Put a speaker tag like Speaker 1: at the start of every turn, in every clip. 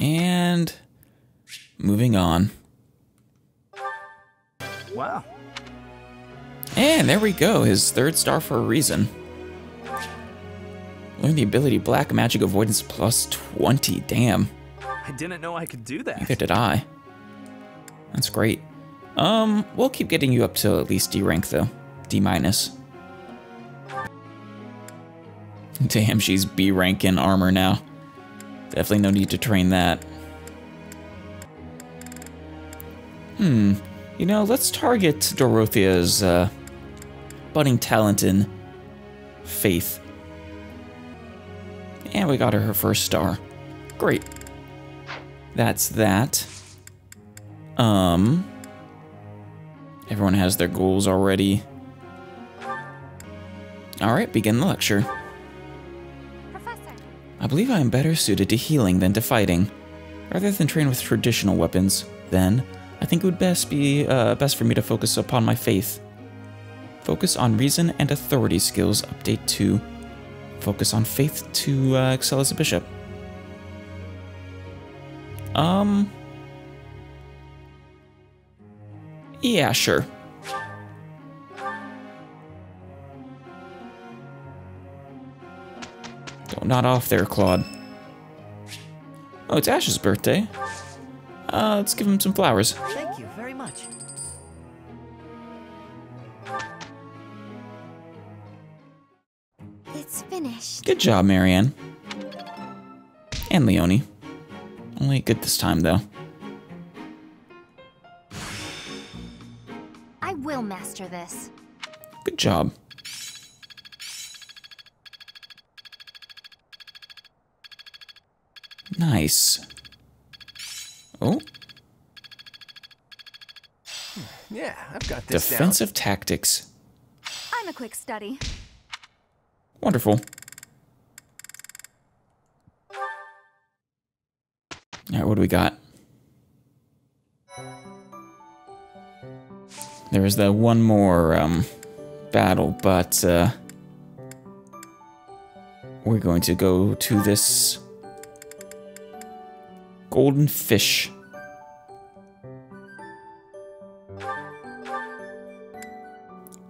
Speaker 1: And moving on.
Speaker 2: Wow.
Speaker 1: And there we go, his third star for a reason. Learn the ability Black Magic Avoidance plus 20. Damn.
Speaker 2: I didn't know I could do that.
Speaker 1: Neither did I. That's great. Um, we'll keep getting you up to at least D rank though. D minus. Damn, she's B rank in armor now. Definitely no need to train that. Hmm. You know, let's target Dorothea's uh, budding talent in faith. And we got her her first star. Great. That's that. Um, everyone has their goals already. All right, begin the lecture. I believe I am better suited to healing than to fighting. Rather than train with traditional weapons, then, I think it would best be uh, best for me to focus upon my faith. Focus on reason and authority skills. Update to focus on faith to uh, excel as a bishop. Um. Yeah, sure. Don't off there, Claude. Oh, it's Ashe's birthday. Uh, let's give him some flowers.
Speaker 3: Thank you very much.
Speaker 4: it's finished.
Speaker 1: Good job, Marianne. And Leonie. Only good this time, though.
Speaker 4: I will master this.
Speaker 1: Good job. Nice. Oh,
Speaker 2: Yeah, I've got this
Speaker 1: defensive tactics.
Speaker 4: I'm a quick study.
Speaker 1: Wonderful. All right, what do we got? There is the one more um, battle, but uh, we're going to go to this golden fish.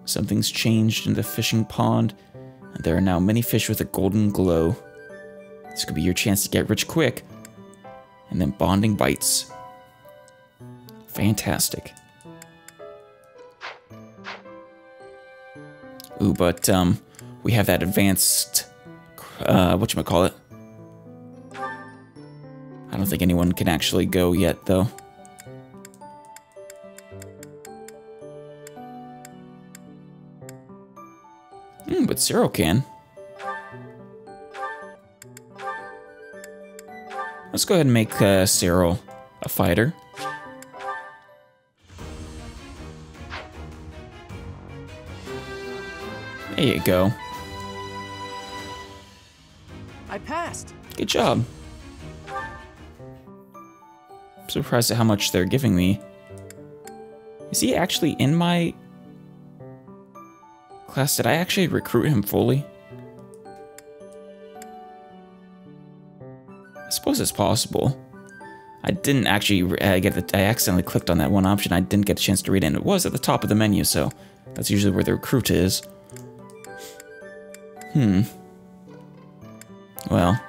Speaker 1: Something's changed in the fishing pond, and there are now many fish with a golden glow. This could be your chance to get rich quick. And then bonding bites. Fantastic. Ooh, but um, we have that advanced, uh, what you call it? I don't think anyone can actually go yet, though. Hmm, but Cyril can. Let's go ahead and make uh, Cyril a fighter. There you go.
Speaker 3: I passed.
Speaker 1: Good job. Surprised at how much they're giving me. Is he actually in my class? Did I actually recruit him fully? I suppose it's possible. I didn't actually uh, get the. I accidentally clicked on that one option. I didn't get a chance to read it. And it was at the top of the menu, so that's usually where the recruit is. Hmm. Well.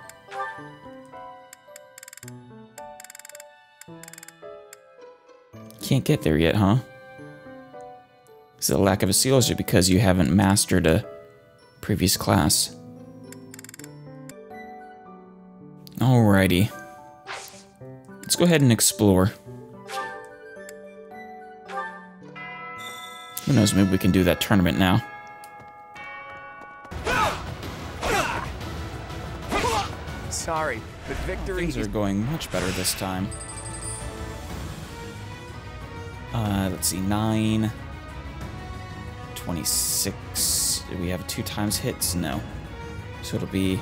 Speaker 1: Can't get there yet, huh? Is it a lack of a seal or because you haven't mastered a previous class? Alrighty. Let's go ahead and explore. Who knows, maybe we can do that tournament now.
Speaker 2: Sorry, but victory
Speaker 1: Things are going much better this time. Uh, let's see, 9, 26. Do we have two times hits? No. So it'll be...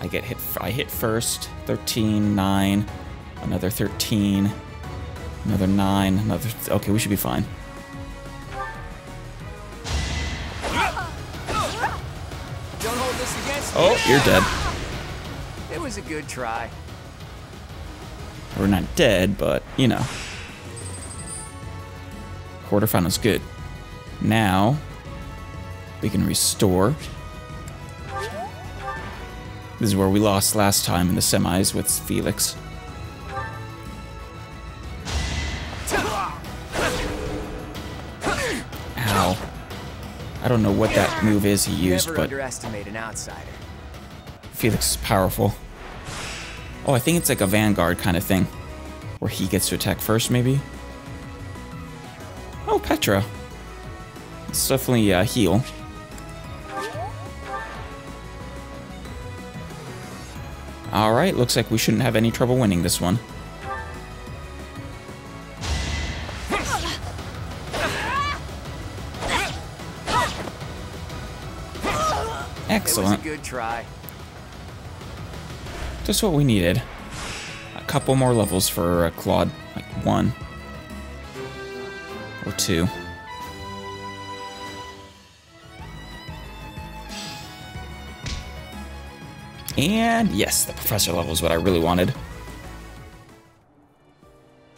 Speaker 1: I get hit, I hit first, 13, 9, another 13, another 9, another... Th okay, we should be fine.
Speaker 2: Don't hold this against
Speaker 1: Oh, you're dead.
Speaker 2: It was a good try.
Speaker 1: We're not dead, but, you know. Quarterfinal's good. Now, we can restore. This is where we lost last time in the semis with Felix. Ow. I don't know what that move is he used, but
Speaker 2: underestimate an outsider.
Speaker 1: Felix is powerful. Oh, I think it's like a Vanguard kind of thing. Where he gets to attack first, maybe? Oh, Petra. It's definitely uh, heal. Alright, looks like we shouldn't have any trouble winning this one.
Speaker 2: A
Speaker 1: Excellent.
Speaker 2: good try.
Speaker 1: Just what we needed. A couple more levels for uh, Claude. Like one. Or two. And yes, the professor level is what I really wanted.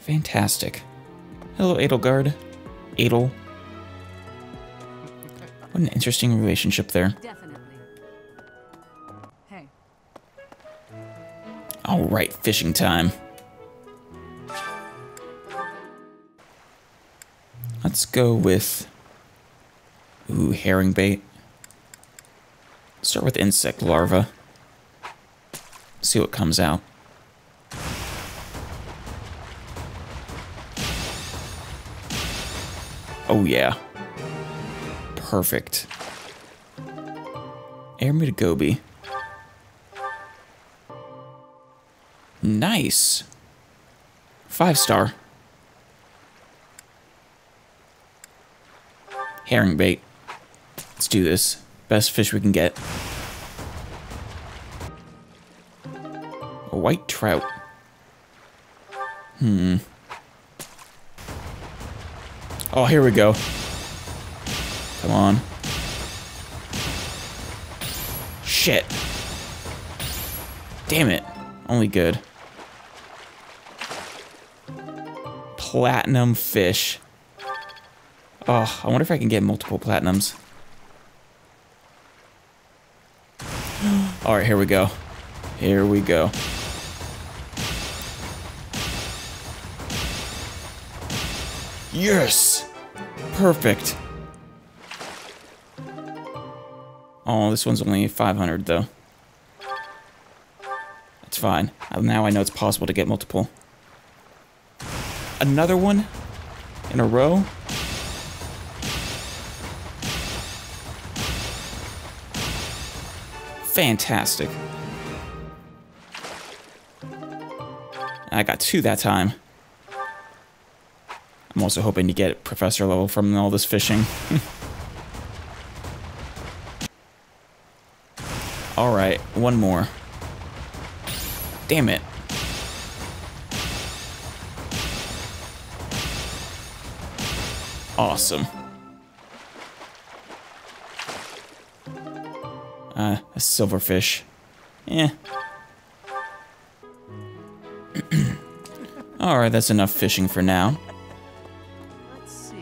Speaker 1: Fantastic. Hello, Edelgard. Adel. What an interesting relationship there. All right, fishing time. Let's go with ooh herring bait. Start with insect larva. See what comes out. Oh yeah. Perfect. Air Gobi. Nice. Five star. Herring bait. Let's do this. Best fish we can get. A white trout. Hmm. Oh, here we go. Come on. Shit. Damn it. Only good. Platinum fish. Oh, I wonder if I can get multiple platinums. Alright, here we go. Here we go. Yes! Perfect. Oh, this one's only 500 though. That's fine. Now I know it's possible to get multiple. Another one? In a row? Fantastic. I got two that time. I'm also hoping to get professor level from all this fishing. Alright, one more. Damn it. Awesome. Uh, a silverfish. Eh. Alright, that's enough fishing for now.
Speaker 3: Let's see.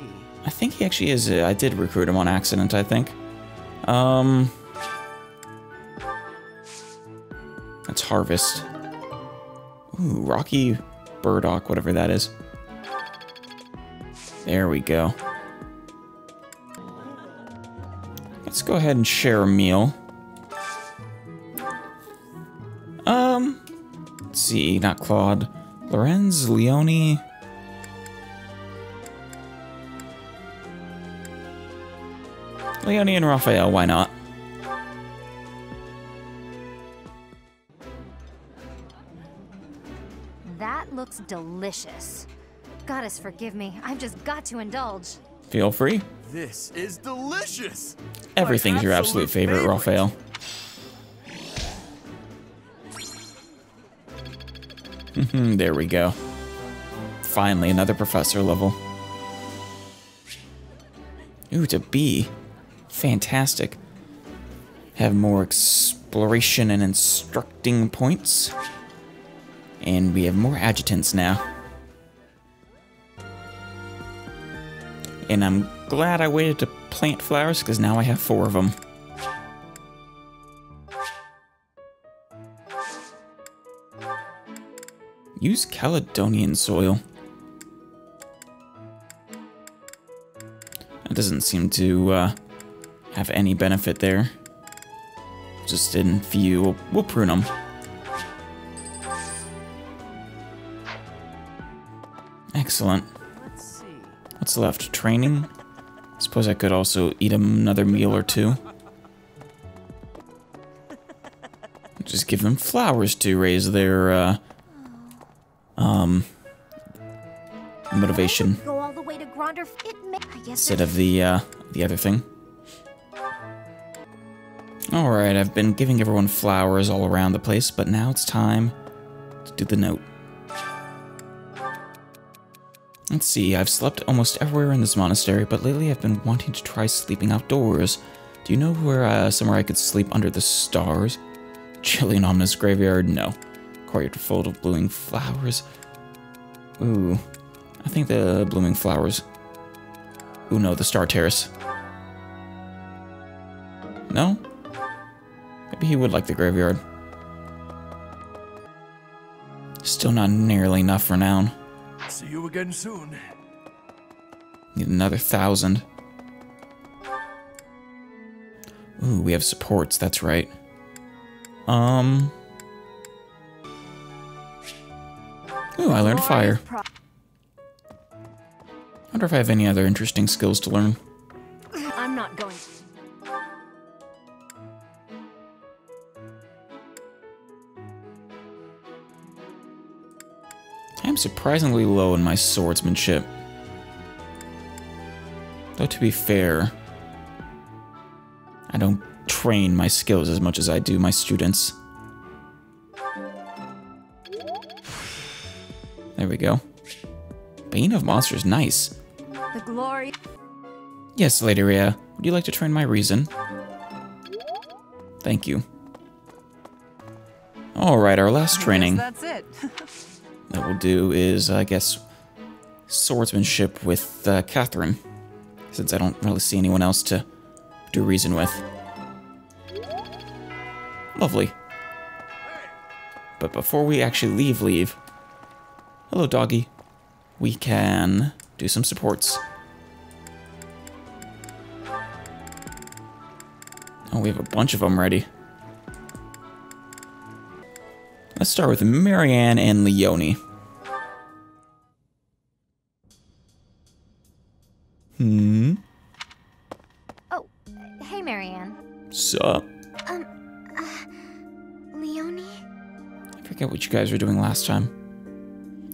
Speaker 1: I think he actually is. Uh, I did recruit him on accident, I think. Um. Let's harvest. Ooh, Rocky Burdock, whatever that is. There we go. Go ahead and share a meal. Um, let's see, not Claude. Lorenz, Leonie. Leonie and Raphael, why not?
Speaker 4: That looks delicious. Goddess forgive me, I've just got to indulge.
Speaker 1: Feel free.
Speaker 2: This is delicious.
Speaker 1: Everything's your absolute favorite. Raphael. There we go. Finally, another professor level. Ooh, to B. Fantastic. Have more exploration and instructing points. And we have more adjutants now. And I'm glad I waited to plant flowers because now I have four of them. Use Caledonian soil. That doesn't seem to uh, have any benefit there. Just didn't view. We'll, we'll prune them. Excellent.
Speaker 5: Let's see.
Speaker 1: What's left? Training? Suppose I could also eat another meal or two. Just give them flowers to raise their, uh, um, motivation
Speaker 6: Go all the way to Gronder. It may. I guess
Speaker 1: instead of the, uh, the other thing. Alright, I've been giving everyone flowers all around the place, but now it's time to do the note. Let's see, I've slept almost everywhere in this monastery, but lately I've been wanting to try sleeping outdoors. Do you know where, uh, somewhere I could sleep under the stars? Chilly and ominous graveyard? No. Courtyard full of blooming flowers? Ooh, I think the blooming flowers. Ooh, no, the Star Terrace. No? Maybe he would like the graveyard. Still not nearly enough renown.
Speaker 2: See you again soon.
Speaker 1: Need another thousand. Ooh, we have supports, that's right. Um. Ooh, I learned fire.
Speaker 6: Pro-
Speaker 1: Wonder if I have any other interesting skills to learn. Surprisingly low in my swordsmanship. Though to be fair, I don't train my skills as much as I do my students. There we go. Bane of Monsters, nice.
Speaker 6: The glory.
Speaker 1: Yes, Lady Rhea, would you like to train my reason? Thank you. Alright, our last training.
Speaker 5: That's it.
Speaker 1: that we'll do is, I guess, swordsmanship with uh, Catherine, since I don't really see anyone else to do reason with. Lovely. But before we actually leave, leave. Hello, doggy. We can do some supports. Oh, we have a bunch of them ready. Let's start with Marianne and Leonie. Hmm.
Speaker 6: Oh, hey, Marianne.
Speaker 1: Sup?
Speaker 6: Um, uh, Leonie?
Speaker 1: I forget what you guys were doing last time.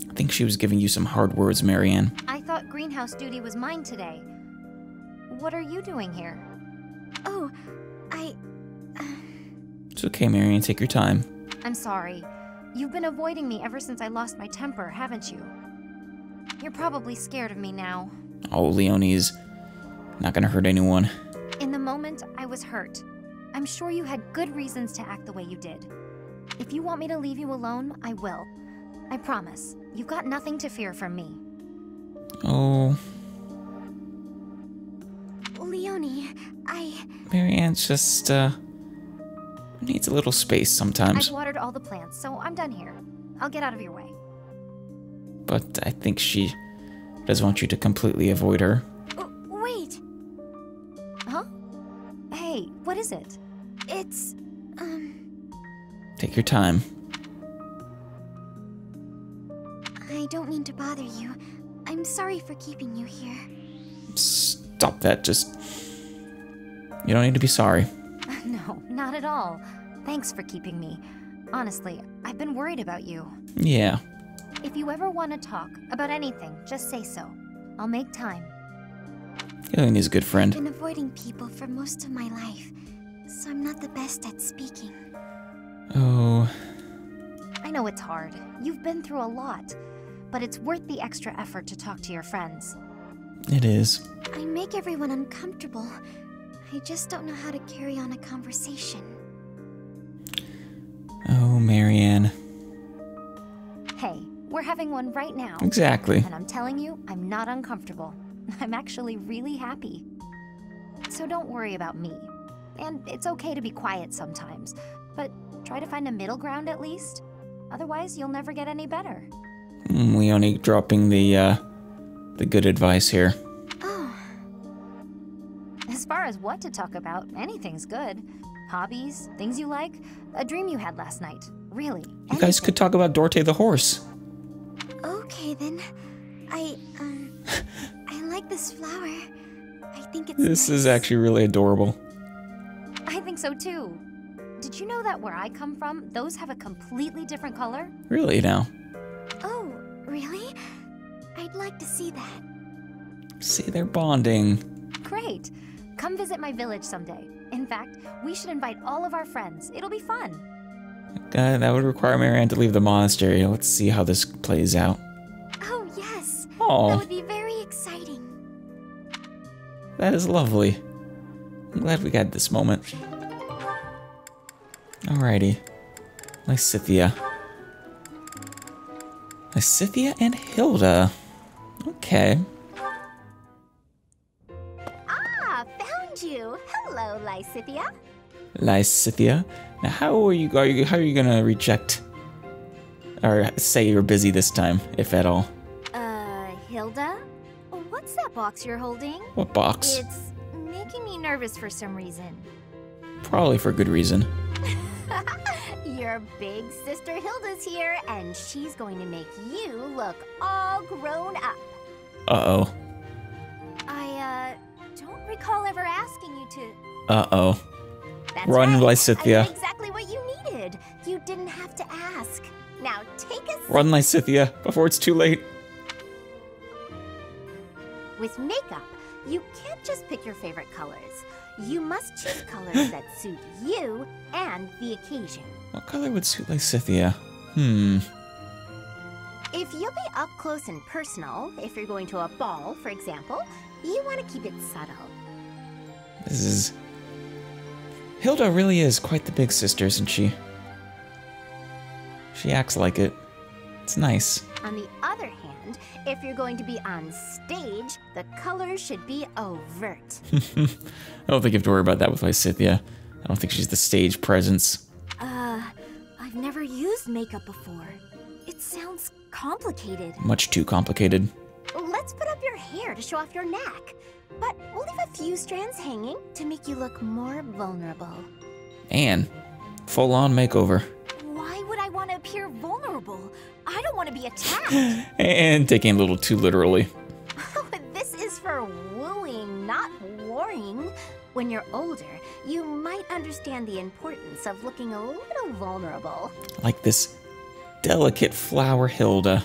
Speaker 1: I think she was giving you some hard words, Marianne.
Speaker 6: I thought greenhouse duty was mine today. What are you doing here? Oh, I.
Speaker 1: It's okay, Marianne. Take your time.
Speaker 6: I'm sorry. You've been avoiding me ever since I lost my temper, haven't you? You're probably scared of me now.
Speaker 1: Oh, Leonie's not gonna hurt anyone.
Speaker 6: In the moment, I was hurt. I'm sure you had good reasons to act the way you did. If you want me to leave you alone, I will. I promise. You've got nothing to fear from me.
Speaker 1: Oh,
Speaker 6: Leonie, I.
Speaker 1: Marianne's just, uh, needs a little space sometimes.
Speaker 6: I've watered all the plants, so I'm done here. I'll get out of your way.
Speaker 1: But I think she does want you to completely avoid her.
Speaker 6: Oh, wait! Huh? Hey, what is it? It's. Um.
Speaker 1: Take your time.
Speaker 6: I don't mean to bother you. I'm sorry for keeping you here.
Speaker 1: Stop that. Just. You don't need to be sorry.
Speaker 6: No, not at all. Thanks for keeping me. Honestly, I've been worried about you.
Speaker 1: Yeah.
Speaker 6: If you ever want to talk about anything, just say so. I'll make time.
Speaker 1: Leonie's a good friend.
Speaker 6: I've been avoiding people for most of my life, so I'm not the best at speaking.
Speaker 1: Oh,
Speaker 6: I know it's hard. You've been through a lot, but it's worth the extra effort to talk to your friends.
Speaker 1: it is.
Speaker 6: I make everyone uncomfortable. I just don't know how to carry on a conversation.
Speaker 1: Oh, Marianne.
Speaker 4: Hey, we're having one right now.
Speaker 1: Exactly.
Speaker 4: And I'm telling you, I'm not uncomfortable. I'm actually really happy. So don't worry about me. And it's okay to be quiet sometimes, but try to find a middle ground at least. Otherwise, you'll never get any better.
Speaker 1: Mm, Leonie dropping the, uh, the good advice here.
Speaker 4: Oh. As far as what to talk about, anything's good. Hobbies, things you like, a dream you had last night. Really.
Speaker 1: You guys could talk about Dorte the horse.
Speaker 6: Okay then. I um I like this flower. I think it's
Speaker 1: This is actually really adorable.
Speaker 4: I think so too. Did you know that where I come from, those have a completely different color?
Speaker 1: Really now.
Speaker 6: Oh, really? I'd like to see that.
Speaker 1: See, they're bonding.
Speaker 4: Great. Come visit my village someday. In fact, we should invite all of our friends. It'll be fun.
Speaker 1: Uh, that would require Marianne to leave the monastery. Let's see how this plays out.
Speaker 6: Oh, yes. That
Speaker 1: Oh,
Speaker 6: would be very exciting.
Speaker 1: that is lovely. I'm glad we got this moment. Alrighty. Lysithea. Lysithea and Hilda. Okay.
Speaker 6: Lysithea.
Speaker 1: Lysithea. Now, how are you? Are you? How are you gonna reject, or say you're busy this time, if at all?
Speaker 4: Uh, Hilda? What's that box you're holding?
Speaker 1: What box?
Speaker 4: It's making me nervous for some reason.
Speaker 1: Probably for good reason.
Speaker 6: Your big sister Hilda's here, and she's going to make you look all grown up.
Speaker 1: Uh oh.
Speaker 4: I, uh, don't recall ever asking you to.
Speaker 1: Uh oh. Run,
Speaker 6: right.
Speaker 1: Lysithea.
Speaker 6: know exactly what you needed. You didn't have to ask. Now take a.
Speaker 1: Run, Lysithea, before it's too late.
Speaker 6: With makeup, you can't just pick your favorite colors. You must choose colors that suit you and the occasion.
Speaker 1: What color would suit Lysithea? Hmm.
Speaker 6: If you'll be up close and personal, if you're going to a ball, for example, you want to keep it subtle.
Speaker 1: This is. Hilda really is quite the big sister, isn't she? She acts like it. It's nice.
Speaker 6: On the other hand, if you're going to be on stage, the colors should be overt.
Speaker 1: I don't think you have to worry about that with Lysithea. I don't think she's the stage presence.
Speaker 6: Uh, I've never used makeup before. It sounds complicated.
Speaker 1: Much too complicated.
Speaker 6: Let's put up your hair to show off your neck. But we'll leave a few strands hanging to make you look more vulnerable.
Speaker 1: And full on makeover.
Speaker 6: Why would I want to appear vulnerable? I don't want to be attacked.
Speaker 1: And taking a little too literally.
Speaker 6: this is for wooing, not warring. When you're older, you might understand the importance of looking a little vulnerable.
Speaker 1: Like this delicate flower Hilda,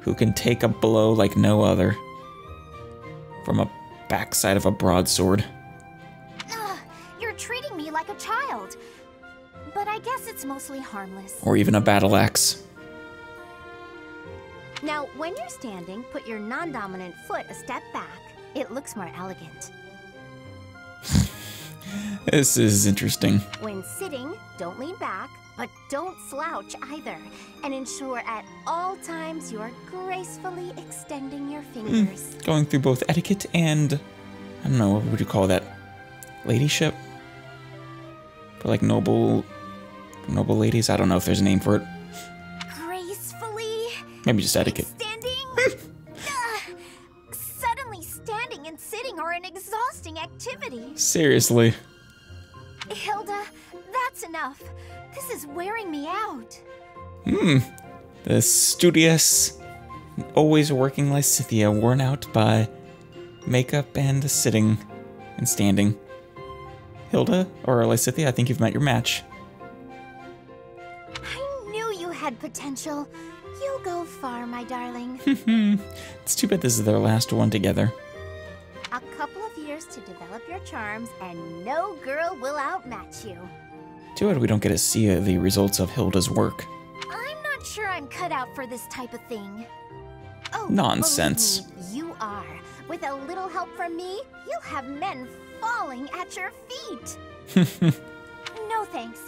Speaker 1: who can take a blow like no other. From a backside of a broadsword.
Speaker 6: Ugh, you're treating me like a child. But I guess it's mostly harmless.
Speaker 1: Or even a battle axe.
Speaker 6: Now, when you're standing, put your non dominant foot a step back. It looks more elegant.
Speaker 1: This is interesting.
Speaker 6: When sitting, don't lean back, but don't slouch either. And ensure at all times you're gracefully extending your hmm. fingers.
Speaker 1: Going through both etiquette and I don't know, what would you call that? Ladyship? For like noble noble ladies? I don't know if there's a name for it.
Speaker 6: Gracefully
Speaker 1: Maybe just etiquette.
Speaker 6: standing. Suddenly standing and sitting are an exhausting activity.
Speaker 1: Seriously.
Speaker 6: Hilda, that's enough. This is wearing me out.
Speaker 1: Hmm. The studious, always working Lysithea worn out by makeup and sitting and standing. Hilda or Lysithea, I think you've met your match.
Speaker 6: I knew you had potential. You'll go far, my darling.
Speaker 1: it's too bad this is their last one together.
Speaker 6: A couple of years to develop your charms, and no girl will outmatch you.
Speaker 1: Too bad we don't get to see the results of Hilda's work.
Speaker 6: I'm not sure I'm cut out for this type of thing. Oh,
Speaker 1: Nonsense.
Speaker 6: me, you are. With a little help from me, you'll have men falling at your feet. no thanks.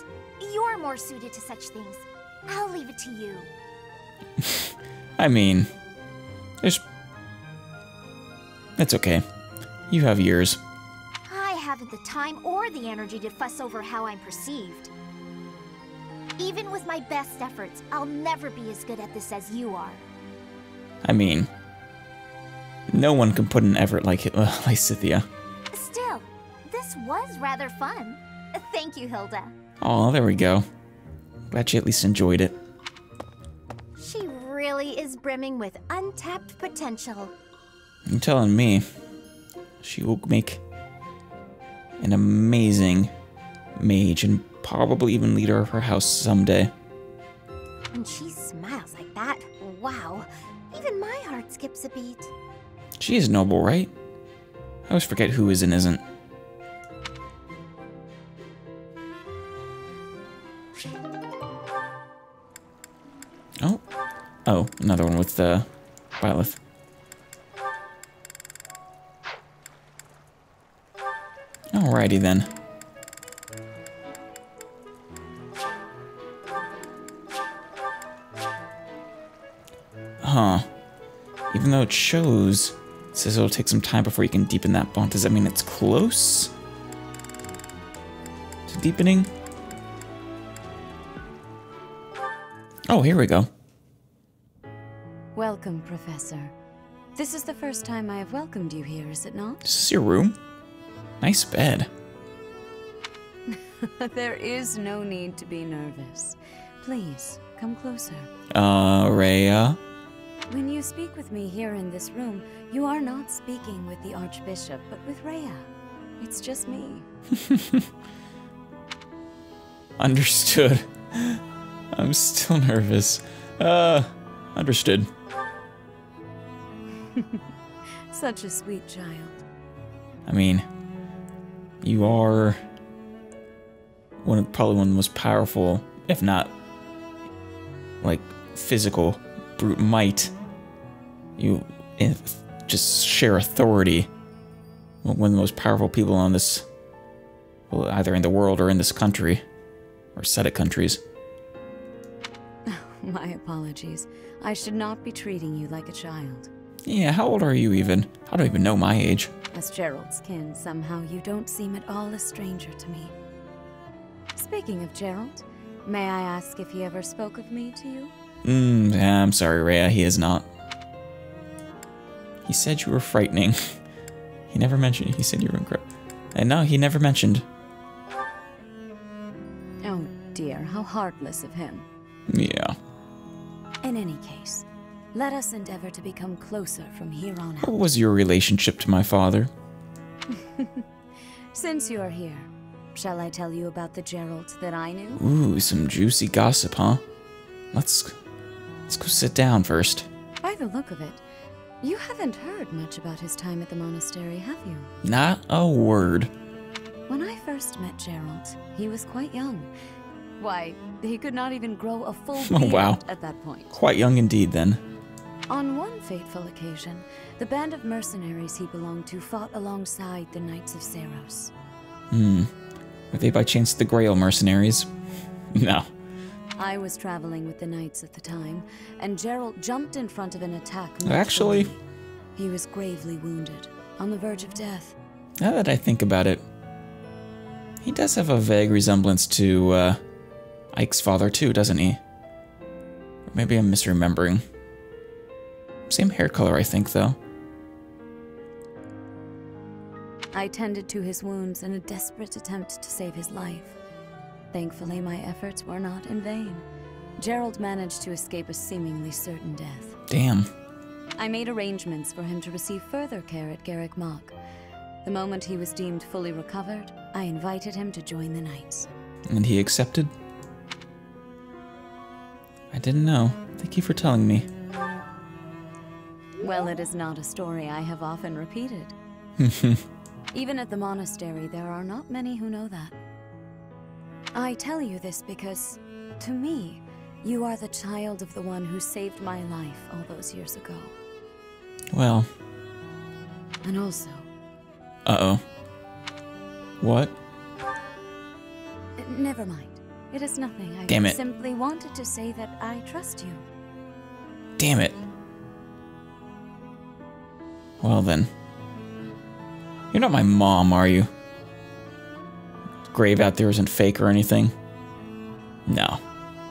Speaker 6: You're more suited to such things. I'll leave it to you.
Speaker 1: I mean, there's. It's okay. You have years.
Speaker 6: Haven't the time or the energy to fuss over how I'm perceived. Even with my best efforts, I'll never be as good at this as you are.
Speaker 1: I mean, no one can put an effort like uh, like Scythia.
Speaker 6: Still, this was rather fun. Thank you, Hilda.
Speaker 1: Oh, there we go. Glad you at least enjoyed it.
Speaker 6: She really is brimming with untapped potential.
Speaker 1: You're telling me she will make an amazing mage and probably even leader of her house someday.
Speaker 6: When she smiles like that, wow, even my heart skips a beat.
Speaker 1: She is noble, right? I always forget who is and isn't. Oh. Oh, another one with uh, Byleth. Alrighty then. Huh. Even though it shows, it says it'll take some time before you can deepen that bond. Does that mean it's close to deepening? Oh, here we go.
Speaker 7: Welcome, Professor. This is the first time I have welcomed you here, is it not?
Speaker 1: This Is your room? Nice bed.
Speaker 7: there is no need to be nervous. Please, come closer.
Speaker 1: Uh, Rhea.
Speaker 7: When you speak with me here in this room, you are not speaking with the Archbishop, but with Rhea. It's just me.
Speaker 1: Understood. I'm still nervous. Uh, understood.
Speaker 7: Such a sweet child.
Speaker 1: I mean, you are one of, probably one of the most powerful, if not like physical brute might. You eh, just share authority. One of the most powerful people on this, well, either in the world or in this country, or set of countries.
Speaker 7: My apologies. I should not be treating you like a child.
Speaker 1: Yeah, how old are you even? I don't even know my age.
Speaker 7: As Jeralt's kin, somehow you don't seem at all a stranger to me. Speaking of Jeralt, may I ask if he ever spoke of me to you?
Speaker 1: Mm, I'm sorry, Rhea, he is not. He said you were frightening. he never mentioned, he said you were incredible. And no, he never mentioned.
Speaker 7: Oh dear, how heartless of him.
Speaker 1: Yeah.
Speaker 7: In any case, let us endeavor to become closer from here on out.
Speaker 1: What was your relationship to my father?
Speaker 7: Since you're here, shall I tell you about the Jeralt that I knew?
Speaker 1: Ooh, some juicy gossip, huh? Let's let's go sit down first.
Speaker 7: By the look of it, you haven't heard much about his time at the monastery, have you?
Speaker 1: Not a word.
Speaker 7: When I first met Jeralt, he was quite young. Why, he could not even grow a full beard
Speaker 1: Oh,
Speaker 7: beard
Speaker 1: wow.
Speaker 7: at that point.
Speaker 1: Quite young indeed, then.
Speaker 7: On one fateful occasion, the band of mercenaries he belonged to fought alongside the Knights of Seiros.
Speaker 1: Hmm. Were they by chance the Greil mercenaries? No.
Speaker 7: I was traveling with the Knights at the time, and Jeralt jumped in front of an attack.
Speaker 1: Actually-.
Speaker 7: He was gravely wounded, on the verge of death.
Speaker 1: Now that I think about it, he does have a vague resemblance to uh, Ike's father too, doesn't he? Or maybe I'm misremembering. Same hair color, I think, though.
Speaker 7: I tended to his wounds in a desperate attempt to save his life. Thankfully, my efforts were not in vain. Jeralt managed to escape a seemingly certain death.
Speaker 1: Damn.
Speaker 7: I made arrangements for him to receive further care at Garreg Mach. The moment he was deemed fully recovered, I invited him to join the Knights.
Speaker 1: And he accepted? I didn't know. Thank you for telling me.
Speaker 7: Well, it is not a story I have often repeated. Even at the monastery, there are not many who know that. I tell you this because, to me, you are the child of the one who saved my life all those years ago.
Speaker 1: well,
Speaker 7: And also,
Speaker 1: uh oh. What?
Speaker 7: never mind. It is nothing. I
Speaker 1: Damn it.
Speaker 7: simply wanted to say that I trust you.
Speaker 1: Damn it. Well then. You're not my mom, are you? Grave out there isn't fake or anything. No.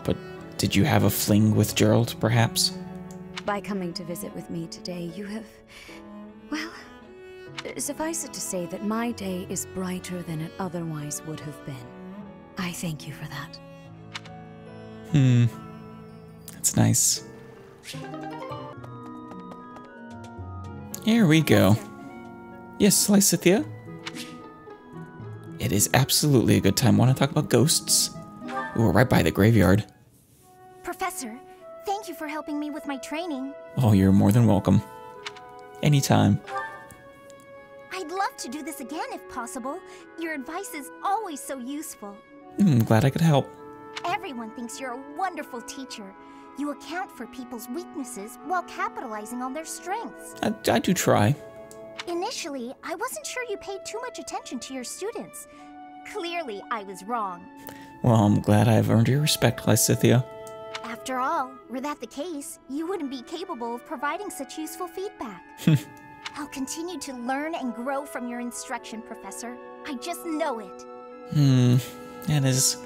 Speaker 1: But did you have a fling with Jeralt, perhaps?
Speaker 7: By coming to visit with me today, you have. Well, suffice it to say that my day is brighter than it otherwise would have been. I thank you for that.
Speaker 1: Hmm. That's nice. Here we go. Yes, Lysithea? It is absolutely a good time. Want to talk about ghosts? We're right by the graveyard.
Speaker 6: Professor, thank you for helping me with my training.
Speaker 1: Oh, you're more than welcome. Anytime.
Speaker 6: I'd love to do this again if possible. Your advice is always so useful.
Speaker 1: I'm glad I could help.
Speaker 6: Everyone thinks you're a wonderful teacher. You account for people's weaknesses while capitalizing on their strengths.
Speaker 1: I, I do try.
Speaker 6: Initially, I wasn't sure you paid too much attention to your students. Clearly, I was wrong.
Speaker 1: Well, I'm glad I've earned your respect, Lysithea.
Speaker 6: After all, were that the case, you wouldn't be capable of providing such useful feedback. I'll continue to learn and grow from your instruction, Professor. I just know it.
Speaker 1: Hmm, that is.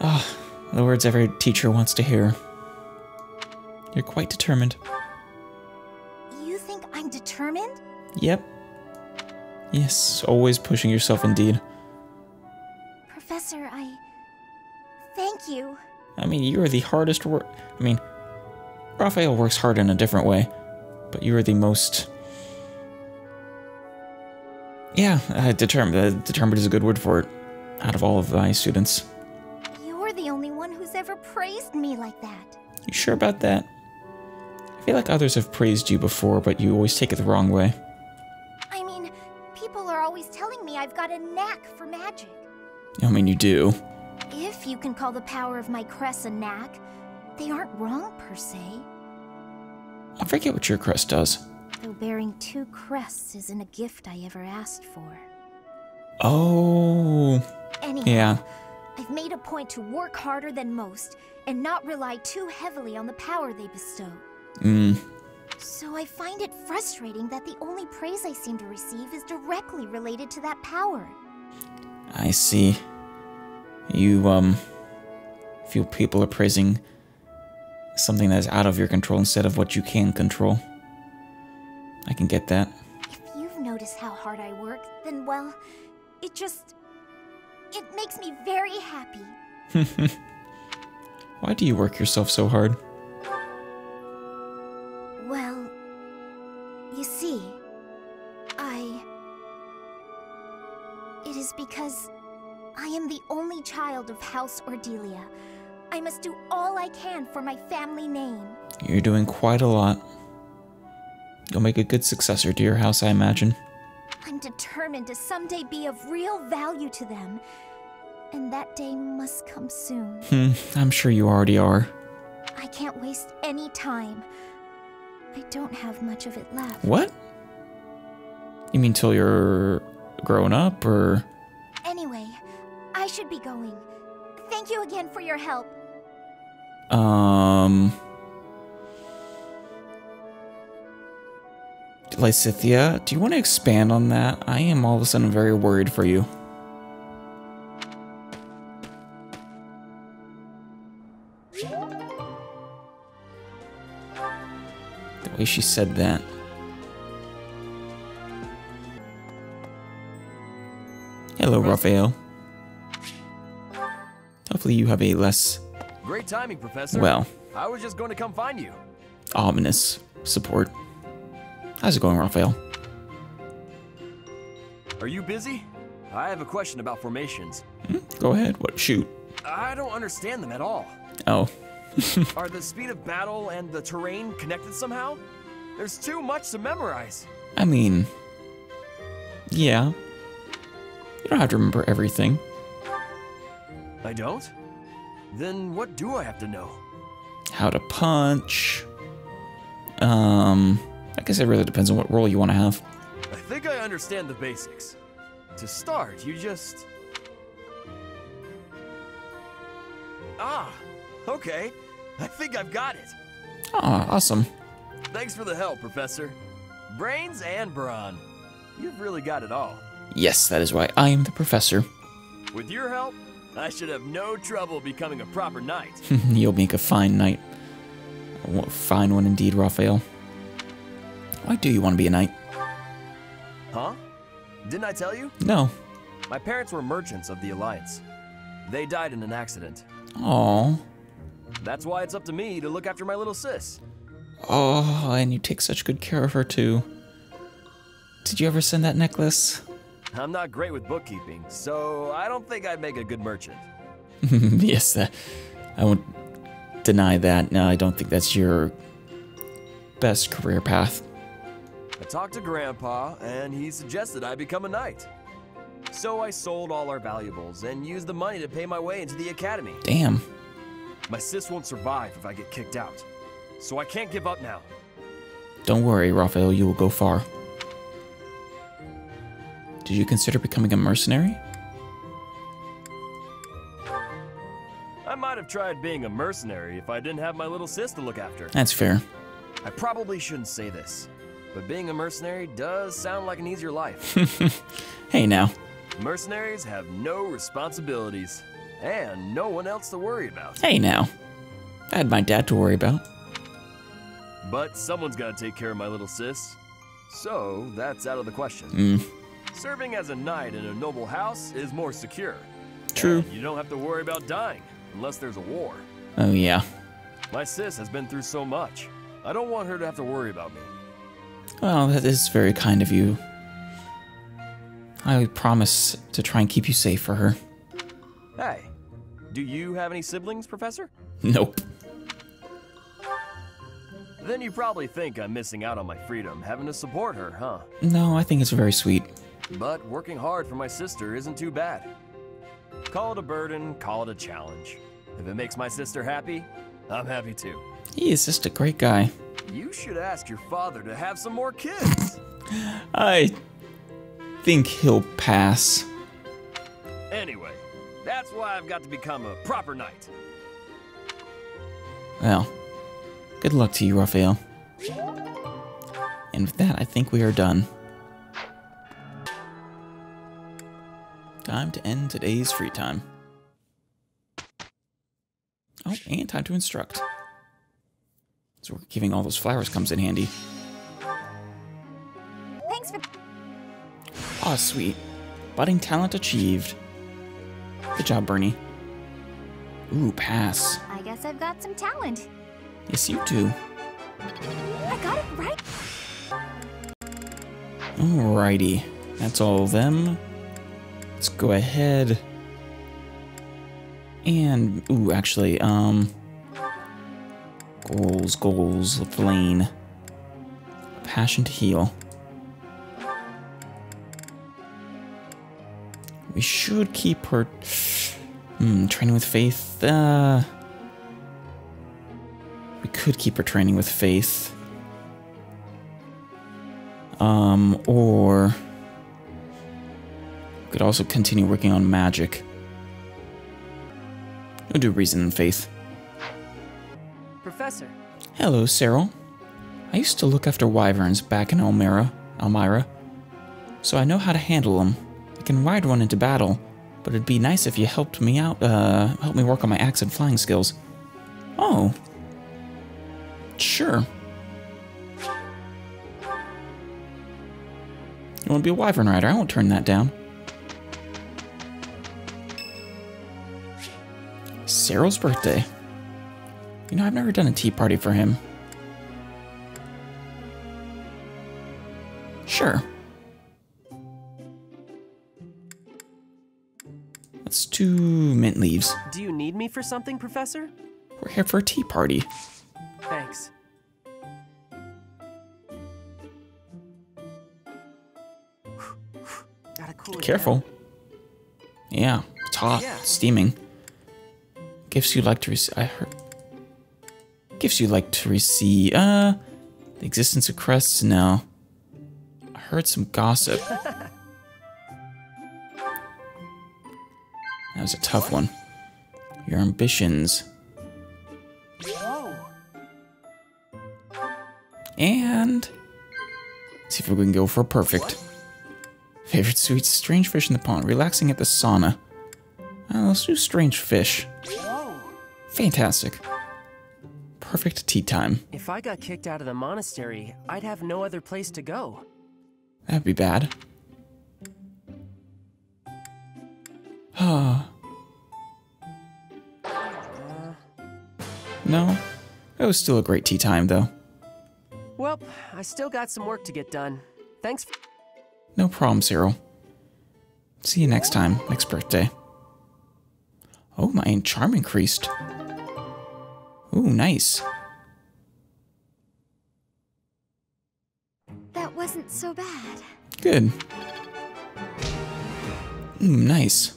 Speaker 1: Ah, the words every teacher wants to hear. You're quite determined.
Speaker 6: You think I'm determined?
Speaker 1: Yep. Yes, always pushing yourself indeed.
Speaker 6: Professor, I. Thank you.
Speaker 1: I mean, you are the hardest work. I mean, Raphael works hard in a different way, but you are the most. Yeah, uh, determined. Uh, determined is a good word for it. Out of all of my students,
Speaker 6: like that.
Speaker 1: you sure about that? I feel like others have praised you before, but you always take it the wrong way.
Speaker 6: I mean, people are always telling me I've got a knack for magic.
Speaker 1: I mean, you do.
Speaker 6: If you can call the power of my crest a knack, they aren't wrong per se.
Speaker 1: I forget what your crest does.
Speaker 6: Though bearing two crests isn't a gift I ever asked for.
Speaker 1: Oh,
Speaker 6: Anyhow,
Speaker 1: yeah.
Speaker 6: I've made a point to work harder than most and not rely too heavily on the power they bestow.
Speaker 1: Mm,
Speaker 6: So I find it frustrating that the only praise I seem to receive is directly related to that power.
Speaker 1: I see. You, um, feel people are praising something that is out of your control instead of what you can control. I can get that.
Speaker 6: If you've noticed how hard I work, then well, it just. It makes me very happy.
Speaker 1: Why do you work yourself so hard?
Speaker 6: Well, you see, I. It is because I am the only child of House Ordelia. I must do all I can for my family name.
Speaker 1: You're doing quite a lot. You'll make a good successor to your house, I imagine.
Speaker 6: I'm determined to someday be of real value to them. And that day must come soon.
Speaker 1: Hmm, I'm sure you already are.
Speaker 6: I can't waste any time. I don't have much of it left.
Speaker 1: What? You mean till you're grown up, or?
Speaker 6: Anyway, I should be going. Thank you again for your help.
Speaker 1: Um. Lysithea, do you want to expand on that? I am all of a sudden very worried for you. Way she said that. Hello, Raphael. Hopefully, you have a less,
Speaker 2: Great timing, Professor.
Speaker 1: well,
Speaker 2: I was just going to come find you.
Speaker 1: ominous support. How's it going, Raphael?
Speaker 2: Are you busy? I have a question about formations. Hmm?
Speaker 1: Go ahead. What? Shoot.
Speaker 2: I don't understand them at all.
Speaker 1: Oh.
Speaker 2: Are the speed of battle and the terrain connected somehow? There's too much to memorize.
Speaker 1: I mean, yeah. You don't have to remember everything.
Speaker 2: I don't? Then what do I have to know?
Speaker 1: How to punch. Um, I guess it really depends on what role you want to have.
Speaker 2: I think I understand the basics. To start, you just. Ah, okay. I think I've got it.
Speaker 1: Oh, awesome.
Speaker 2: Thanks for the help, Professor. Brains and brawn. You've really got it all.
Speaker 1: Yes, that is why I am the professor.
Speaker 2: With your help, I should have no trouble becoming a proper knight.
Speaker 1: You'll make a fine knight. A fine one indeed, Raphael. Why do you want to be a knight?
Speaker 2: huh? Didn't I tell you?
Speaker 1: No.
Speaker 2: My parents were merchants of the Alliance. They died in an accident.
Speaker 1: Oh.
Speaker 2: That's why it's up to me to look after my little sis.
Speaker 1: Oh, and you take such good care of her too. Did you ever send that necklace?
Speaker 2: I'm not great with bookkeeping, so I don't think I'd make a good merchant.
Speaker 1: yes, that, I won't deny that. No, I don't think that's your best career path.
Speaker 2: I talked to Grandpa, and he suggested I become a knight. So I sold all our valuables and used the money to pay my way into the academy.
Speaker 1: Damn.
Speaker 2: My sis won't survive if I get kicked out. So I can't give up now.
Speaker 1: Don't worry, Raphael, you will go far. Did you consider becoming a mercenary?
Speaker 2: I might have tried being a mercenary if I didn't have my little sis to look after.
Speaker 1: That's fair.
Speaker 2: I probably shouldn't say this, but being a mercenary does sound like an easier life.
Speaker 1: Hey now.
Speaker 2: Mercenaries have no responsibilities and no one else to worry about.
Speaker 1: Hey now. I had my dad to worry about.
Speaker 2: But someone's got to take care of my little sis. So that's out of the question.
Speaker 1: Mm,
Speaker 2: Serving as a knight in a noble house is more secure.
Speaker 1: true.
Speaker 2: And you don't have to worry about dying unless there's a war.
Speaker 1: Oh yeah.
Speaker 2: My sis has been through so much. I don't want her to have to worry about me.
Speaker 1: Well, that is very kind of you. I promise to try and keep you safe for her.
Speaker 2: Hey, do you have any siblings, Professor?
Speaker 1: Nope.
Speaker 2: Then you probably think I'm missing out on my freedom, having to support her, huh?
Speaker 1: No, I think it's very sweet.
Speaker 2: But working hard for my sister isn't too bad. Call it a burden, call it a challenge. If it makes my sister happy, I'm happy too.
Speaker 1: He is just a great guy.
Speaker 2: You should ask your father to have some more kids.
Speaker 1: I think he'll pass.
Speaker 2: Anyway, that's why I've got to become a proper knight.
Speaker 1: Well, good luck to you, Raphael. And with that, I think we are done. Time to end today's free time. Oh, and time to instruct. So we're giving all those flowers comes in handy.
Speaker 6: Thanks for
Speaker 1: Aw, sweet. Budding talent achieved. Good job, Bernie. Ooh, pass.
Speaker 6: I guess I've got some talent.
Speaker 1: Yes, you do.
Speaker 6: I got it right.
Speaker 1: Alrighty. That's all of them. Let's go ahead. And, ooh, actually, um. Goals, goals, Lane. Passion to heal. We should keep her. Hmm, training with faith. Uh. We could keep her training with faith. Um, or we could also continue working on magic. We'll do reason and faith.
Speaker 3: Professor,
Speaker 1: Hello, Cyril. I used to look after wyverns back in Almyra, Almyra, so I know how to handle them. I can ride one into battle, but it'd be nice if you helped me out, uh, help me work on my axe and flying skills. Oh. Sure. You want to be a wyvern rider? I won't turn that down. Cyril's birthday. You know, I've never done a tea party for him. Sure. Let's do mint leaves.
Speaker 3: do you need me for something, Professor?
Speaker 1: We're here for a tea party.
Speaker 3: Thanks. Cool
Speaker 1: Careful. Yeah, it's hot,
Speaker 3: Yeah.
Speaker 1: steaming. Gifts you like to receive. I heard. Gifts you like to receive. Uh, the existence of crests. No. I heard some gossip. that was a tough one. Your ambitions. And see if we can go for a perfect. Favorite sweets, strange fish in the pond, relaxing at the sauna. Uh, let's do strange fish. Fantastic. Perfect tea time.
Speaker 3: If I got kicked out of the monastery, I'd have no other place to go.
Speaker 1: That'd be bad. Ah. No. It was still a great tea time, though.
Speaker 3: Well, I still got some work to get done. Thanks.
Speaker 1: No problem, Cyril. See you next time, next birthday. Oh, my charm increased. Ooh, nice.
Speaker 4: That wasn't so bad.
Speaker 1: Good. Ooh, nice.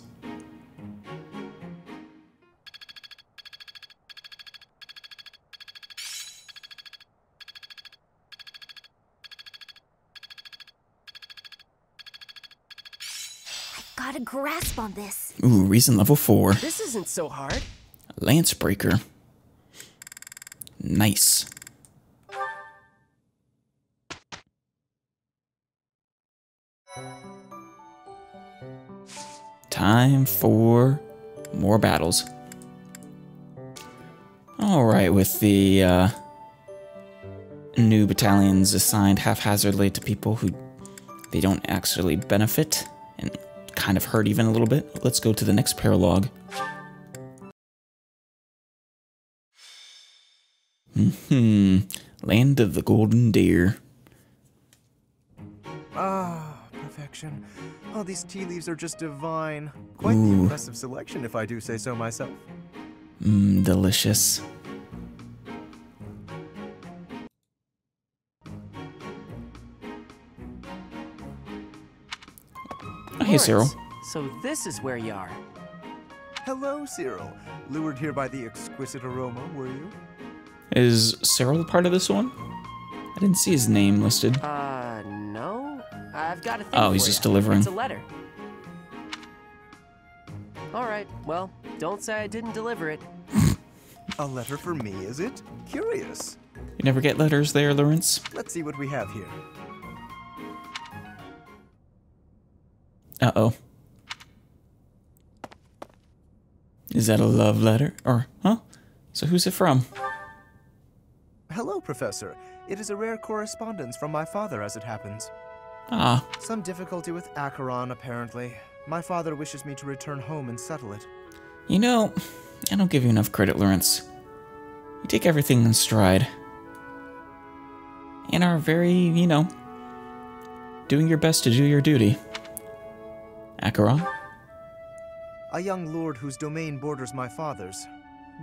Speaker 6: Grasp on this.
Speaker 1: Ooh, reason level 4.
Speaker 3: This isn't so hard.
Speaker 1: Lancebreaker. Nice. Time for more battles. Alright, with the uh, new battalions assigned haphazardly to people who they don't actually benefit and kind of hurt even a little bit, let's go to the next paralogue. Hmm. Land of the Golden Deer.
Speaker 8: Ah, perfection. Oh, these tea leaves are just divine. Quite the impressive selection, if I do say so myself.
Speaker 1: Mmm, delicious. Hey, Cyril.
Speaker 3: So this is where you are.
Speaker 8: Hello, Cyril. Lured here by the exquisite aroma, were you?
Speaker 1: Is Cyril a part of this one? I didn't see his name listed.
Speaker 3: Uh, no. I've got a thing
Speaker 1: Oh, he's
Speaker 3: for
Speaker 1: just
Speaker 3: ya.
Speaker 1: delivering.
Speaker 3: It's a letter. All right. Well, don't say I didn't deliver it.
Speaker 8: A letter for me, is it? Curious.
Speaker 1: You never get letters there, Lorenz?
Speaker 8: Let's see what we have here.
Speaker 1: Uh oh. Is that a love letter? Or, huh? So who's it from?
Speaker 8: Hello, Professor. It is a rare correspondence from my father, as it happens.
Speaker 1: Ah,
Speaker 8: Some difficulty with Acheron, apparently. My father wishes me to return home and settle it.
Speaker 1: you know, I don't give you enough credit, Lorenz. You take everything in stride. And are very, you know, doing your best to do your duty. Acheron?
Speaker 8: A young lord whose domain borders my father's.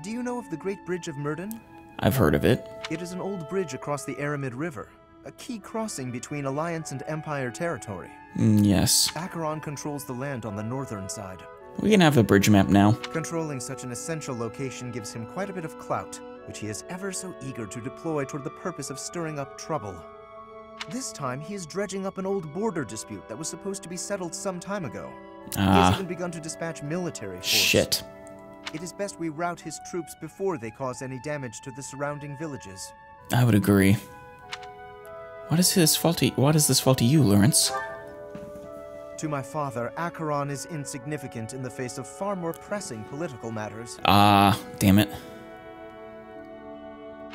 Speaker 8: Do you know of the Great Bridge of Myrddin?
Speaker 1: I've heard of it.
Speaker 8: It is an old bridge across the Airmid River, a key crossing between Alliance and Empire territory.
Speaker 1: Mm, yes.
Speaker 8: Acheron controls the land on the northern side.
Speaker 1: We can have the bridge map now.
Speaker 8: Controlling such an essential location gives him quite a bit of clout, which he is ever so eager to deploy toward the purpose of stirring up trouble. This time, he is dredging up an old border dispute that was supposed to be settled some time ago. He has
Speaker 1: Ah,
Speaker 8: even begun to dispatch military force.
Speaker 1: shit.
Speaker 8: It is best we rout his troops before they cause any damage to the surrounding villages.
Speaker 1: I would agree. What is this faulty? What is this fault to you, Lorenz?
Speaker 8: To my father, Acheron is insignificant in the face of far more pressing political matters.
Speaker 1: Ah, damn it.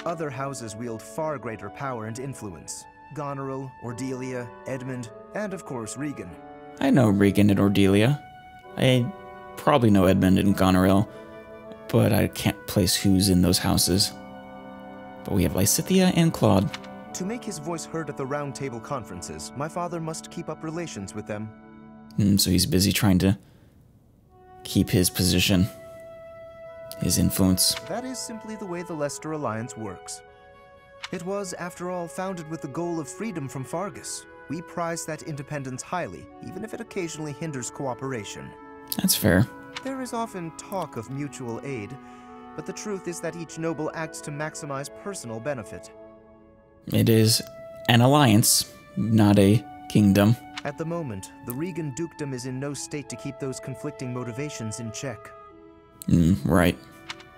Speaker 8: Other houses wield far greater power and influence. Goneril, Ordelia, Edmund, and of course Riegan.
Speaker 1: I know Riegan and Ordelia. I probably know Edmund and Goneril, but I can't place who's in those houses. But we have Lysithea and Claude.
Speaker 8: To make his voice heard at the Round Table conferences, my father must keep up relations with them.
Speaker 1: Hmm, so he's busy trying to keep his position, his influence.
Speaker 8: That is simply the way the Leicester Alliance works. It was, after all, founded with the goal of freedom from Faerghus. We prize that independence highly, even if it occasionally hinders cooperation.
Speaker 1: That's fair.
Speaker 8: There is often talk of mutual aid, but the truth is that each noble acts to maximize personal benefit.
Speaker 1: It is an alliance, not a kingdom.
Speaker 8: At the moment, the Riegan dukedom is in no state to keep those conflicting motivations in check.
Speaker 1: Hmm, right.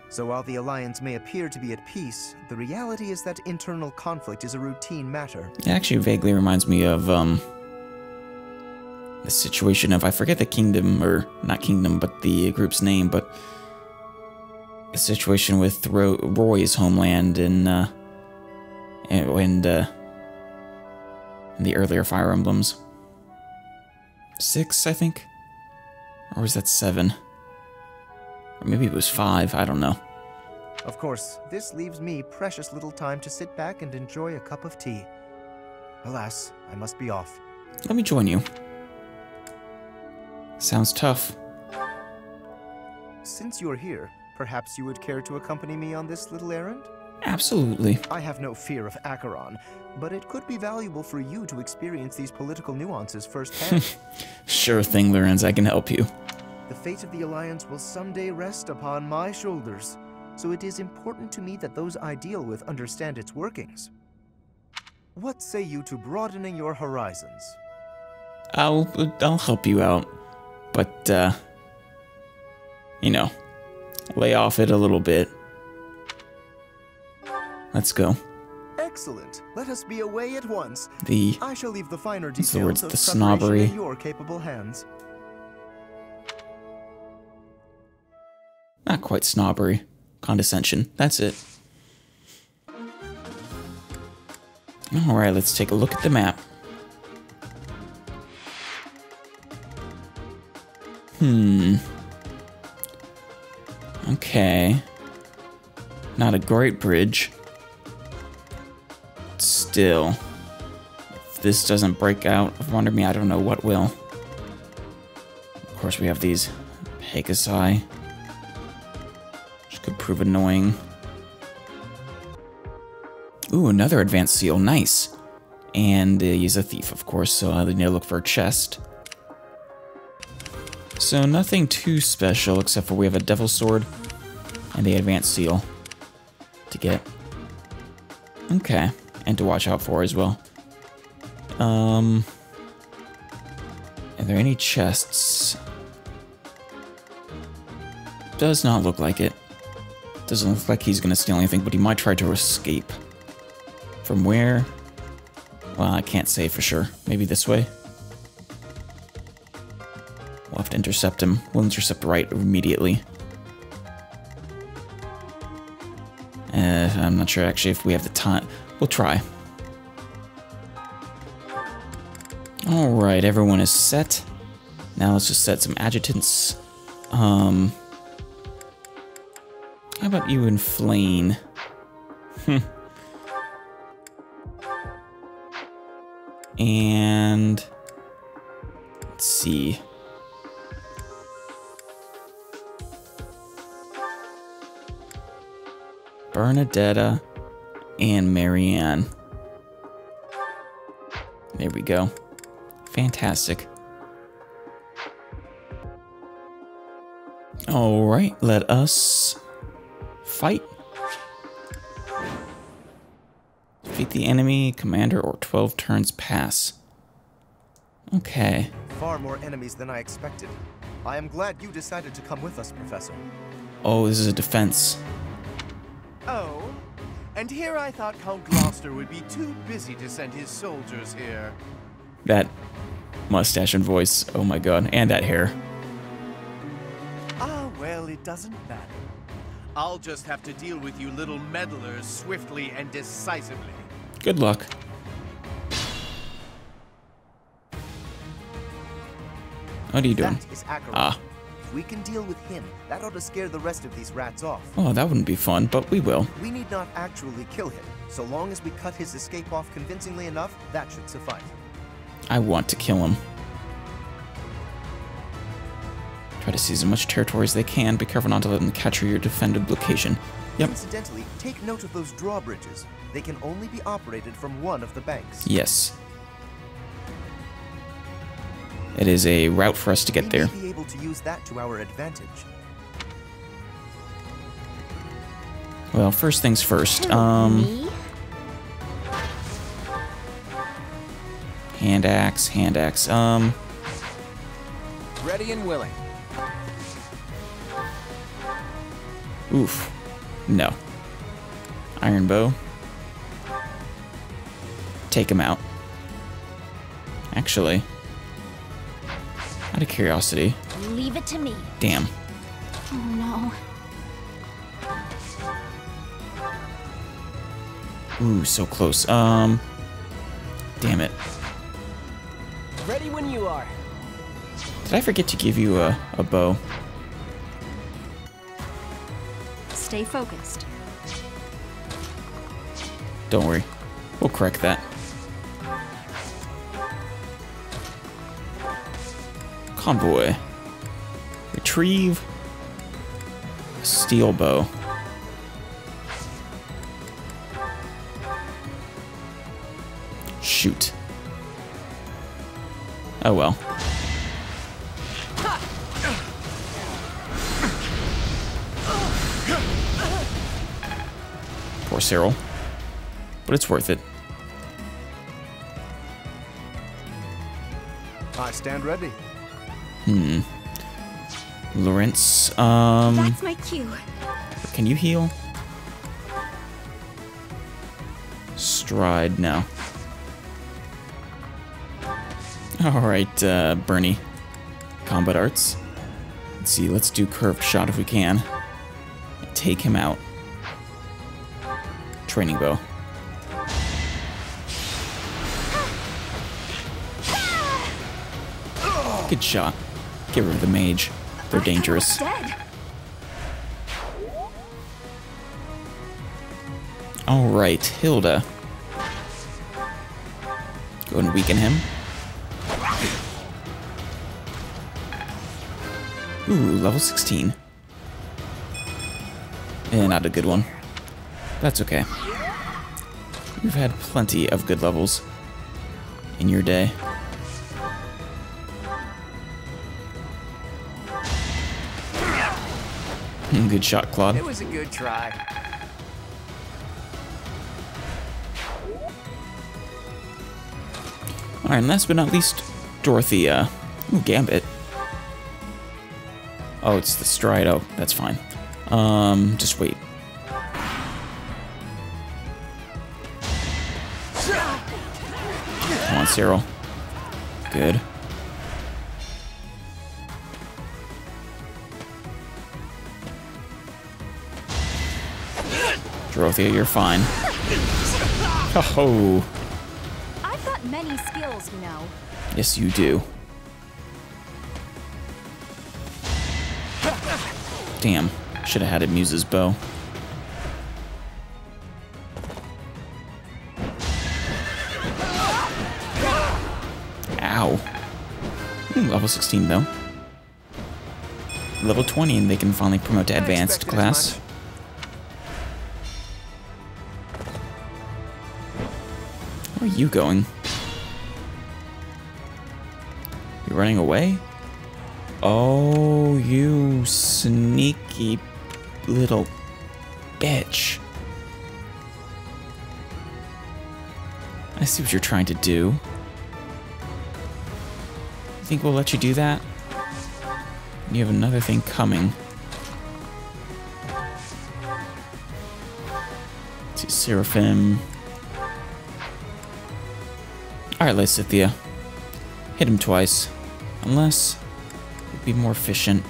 Speaker 8: So while the Alliance may appear to be at peace, the reality is that internal conflict is a routine matter.
Speaker 1: It actually vaguely reminds me of um the situation of I forget the kingdom or not kingdom, but the group's name, but the situation with Ro Roy's homeland uh, and uh, in the earlier Fire Emblems. Six, I think, or was that seven? Or maybe it was five. I don't know.
Speaker 8: Of course, this leaves me precious little time to sit back and enjoy a cup of tea. Alas, I must be off.
Speaker 1: Let me join you. Sounds tough.
Speaker 8: Since you're here, perhaps you would care to accompany me on this little errand?
Speaker 1: Absolutely.
Speaker 8: I have no fear of Acheron, but it could be valuable for you to experience these political nuances firsthand.
Speaker 1: Sure thing, Lorenz. I can help you.
Speaker 8: The fate of the Alliance will someday rest upon my shoulders, so it is important to me that those I deal with understand its workings. What say you to broadening your horizons?
Speaker 1: I'll I'll help you out, but uh, you know, lay off it a little bit. Let's go.
Speaker 8: Excellent. Let us be away at once.
Speaker 1: The
Speaker 8: I shall leave the finer
Speaker 1: What's the words? The snobbery.
Speaker 8: in your capable hands.
Speaker 1: Not quite snobbery, condescension. That's it. All right, let's take a look at the map. Hmm. Okay. Not a great bridge. Still, if this doesn't break out of under me, I don't know what will. Of course, we have these Pegasi, prove annoying. Ooh, another advanced seal. Nice. And uh, he's a thief, of course, so I need to look for a chest. So nothing too special, except for we have a devil sword and the advanced seal to get. Okay, and to watch out for as well. Um, are there any chests? Does not look like it. Doesn't look like he's gonna steal anything, but he might try to escape. From where? Well, I can't say for sure. Maybe this way? We'll have to intercept him. We'll intercept right immediately. Uh, I'm not sure actually if we have the time. We'll try. Alright, everyone is set. Now let's just set some adjutants. Um, about you and Flayn? Hmm. and let's see. Bernadetta and Marianne. There we go. Fantastic. All right, let us fight. Defeat the enemy, commander, or 12 turns pass. Okay.
Speaker 8: Far more enemies than I expected. I am glad you decided to come with us, Professor.
Speaker 1: Oh, this is a defense.
Speaker 9: Oh, and here I thought Count Gloucester would be too busy to send his soldiers here.
Speaker 1: That mustache and voice. Oh my god. And that hair.
Speaker 9: Ah, well, it doesn't matter. I'll just have to deal with you little meddlers swiftly and decisively.
Speaker 1: Good luck. What are you doing? Ah.
Speaker 8: If we can deal with him, that ought to scare the rest of these rats off.
Speaker 1: Oh, that wouldn't be fun, but we will.
Speaker 8: We need not actually kill him. So long as we cut his escape off convincingly enough, that should suffice.
Speaker 1: I want to kill him. Seize as much territory as they can. Be careful not to let them capture your defended location. Yep.
Speaker 8: Incidentally, take note of those drawbridges. They can only be operated from one of the banks.
Speaker 1: Yes. It is a route for us to get
Speaker 8: we
Speaker 1: there.
Speaker 8: may be able to use that to our advantage.
Speaker 1: Well, first things first. Um, hand axe, hand axe. Um,
Speaker 2: Ready and willing.
Speaker 1: Oof. No. Iron bow. Take him out. Actually, out of curiosity,
Speaker 6: Leave it to me.
Speaker 1: damn.
Speaker 6: Oh no.
Speaker 1: Ooh, so close. Um, damn it.
Speaker 3: Ready when you are.
Speaker 1: Did I forget to give you a, a bow?
Speaker 7: Stay focused.
Speaker 1: Don't worry. We'll correct that. Convoy. Retrieve. Steel bow. Shoot. Oh well. Poor Cyril. But it's worth it.
Speaker 8: I stand ready.
Speaker 1: Hmm. Lorenz, um,
Speaker 7: That's my cue.
Speaker 1: can you heal? Stride, now. Alright, uh, Bernie. Combat arts. Let's see, let's do curved shot if we can. Take him out. Training bow. Good shot. Get rid of the mage. They're dangerous. Alright, Hilda. Go and weaken him. Ooh, level 16. Eh, not a good one. That's okay. You've had plenty of good levels in your day. Good shot, Claude.
Speaker 3: It was a good try.
Speaker 1: Alright, and last but not least, Dorothea. Ooh, Gambit. Oh, it's the stride. Oh, that's fine. Um, just wait. Cyril. Good. Dorothea, you're fine. Oh,
Speaker 7: I've got many skills, you know.
Speaker 1: yes you do. Damn, should have had it Muse's bow. 16 though. Level 20 and they can finally promote to advanced class. Where are you going? You running away? Oh, you sneaky little bitch. I see what you're trying to do. Think we'll let you do that? You have another thing coming. See, Seraphim. Alright, Lysithea. Hit him twice. Unless it'd be more efficient.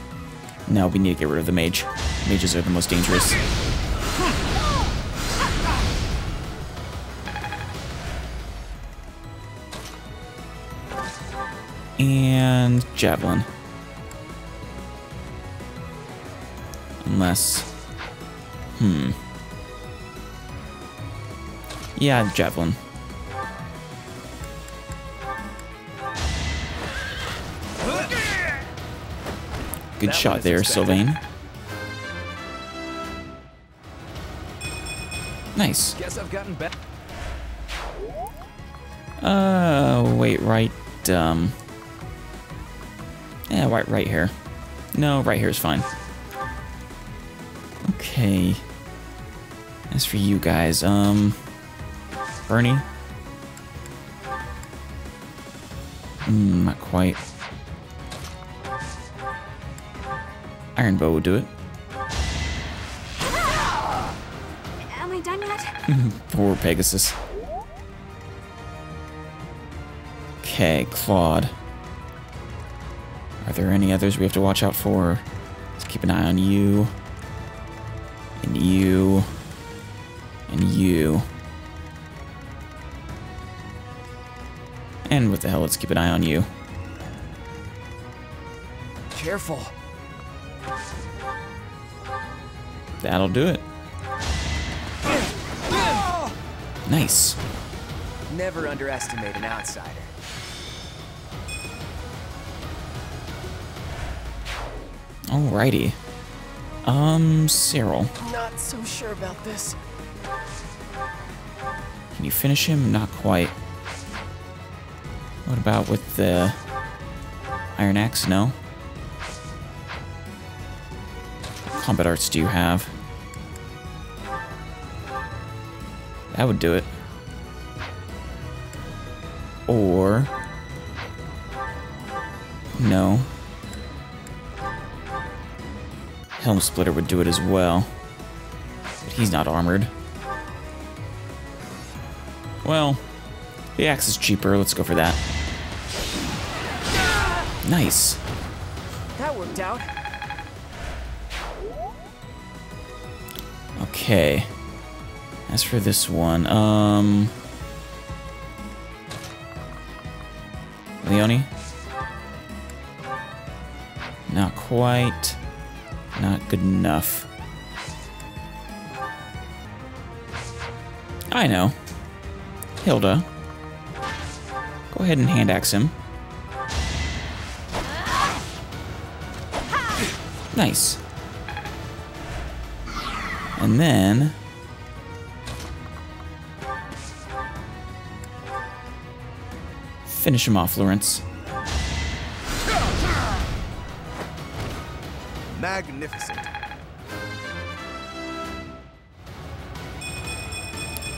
Speaker 1: No, we need to get rid of the mage. Mages are the most dangerous. And javelin. Unless. Hmm. Yeah, javelin. Good
Speaker 9: That
Speaker 1: shot there. Sylvain. Nice.
Speaker 3: Guess I've gotten better.
Speaker 1: Uh, wait, right, um... Yeah, right, right here. No, right here is fine. Okay. As for you guys, um... Bernie? Mm, not quite. Iron Bow will do it.
Speaker 7: we done yet?
Speaker 1: Poor Pegasus. Okay, Claude. Are there any others we have to watch out for? Let's keep an eye on you. And you. And you. And what the hell, let's keep an eye on you.
Speaker 2: Careful.
Speaker 1: That'll do it. Nice.
Speaker 3: Never underestimate an outsider.
Speaker 1: Alrighty. Um, Cyril.
Speaker 3: Not so sure about this.
Speaker 1: Can you finish him? Not quite. What about with the Iron Axe? No. Combat arts do you have? That would do it. Splitter would do it as well. But he's not armored. Well, the axe is cheaper. Let's go for that. Nice.
Speaker 3: That worked out.
Speaker 1: Okay. As for this one, um... Leonie? Not quite. Good enough. I know. Hilda. Go ahead and hand axe him. Nice. And then... Finish him off, Lorenz.
Speaker 9: Magnificent.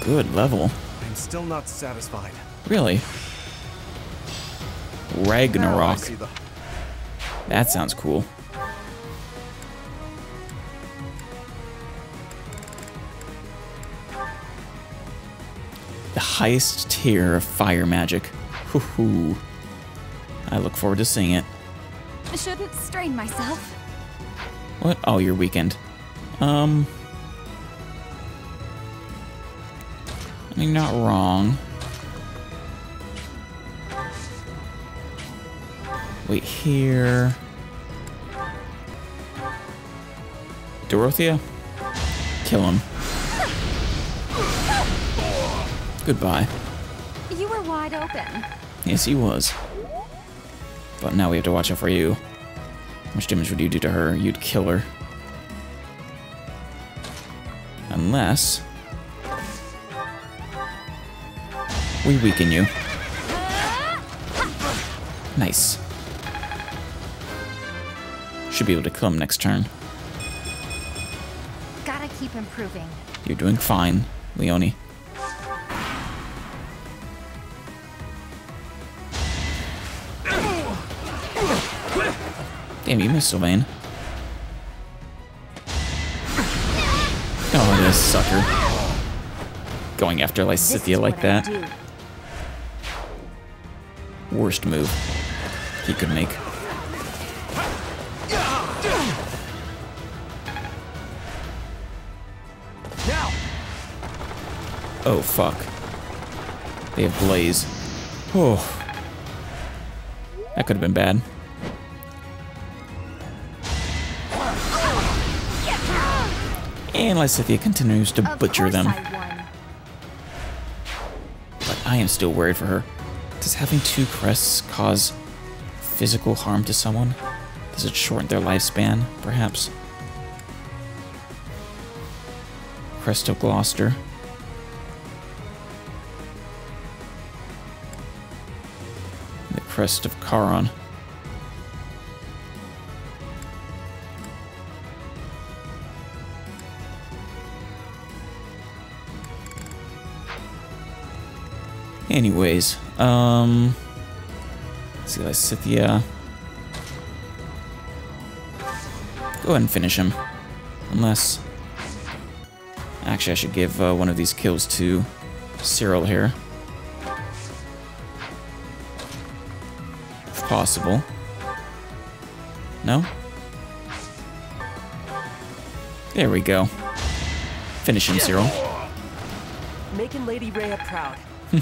Speaker 1: Good level.
Speaker 9: I'm still not satisfied.
Speaker 1: Really? Ragnarok.
Speaker 9: the
Speaker 1: That sounds cool. The highest tier of fire magic. Hoo-hoo. I look forward to seeing it.
Speaker 7: I shouldn't strain myself.
Speaker 1: What? Oh, your weekend. Um. I mean, not wrong. Wait here. Dorothea? Kill him. Goodbye.
Speaker 7: You were wide open.
Speaker 1: Yes, he was. But now we have to watch out for you. Much damage would you do to her? You'd kill her. Unless... We weaken you. Nice. Should be able to kill him next turn.
Speaker 4: Gotta keep improving.
Speaker 1: You're doing fine, Leonie. Damn, you missed, Sylvain. Oh, this sucker. Going after Lysithea like that. Worst move he could make. Oh, fuck. They have Blaze. Oh. That could have been bad. Lysithea continues to
Speaker 4: Of
Speaker 1: butcher them.
Speaker 4: I.
Speaker 1: But I am still worried for her. Does having two crests cause physical harm to someone? Does it shorten their lifespan, perhaps? Crest of Gloucester. The crest of Charon. Anyways, um, let's see, Lysithea. Go ahead and finish him, unless Actually, I should give uh, one of these kills to Cyril here. If possible. No? There we go. Finish him, Cyril.
Speaker 3: Making Lady Rhea proud.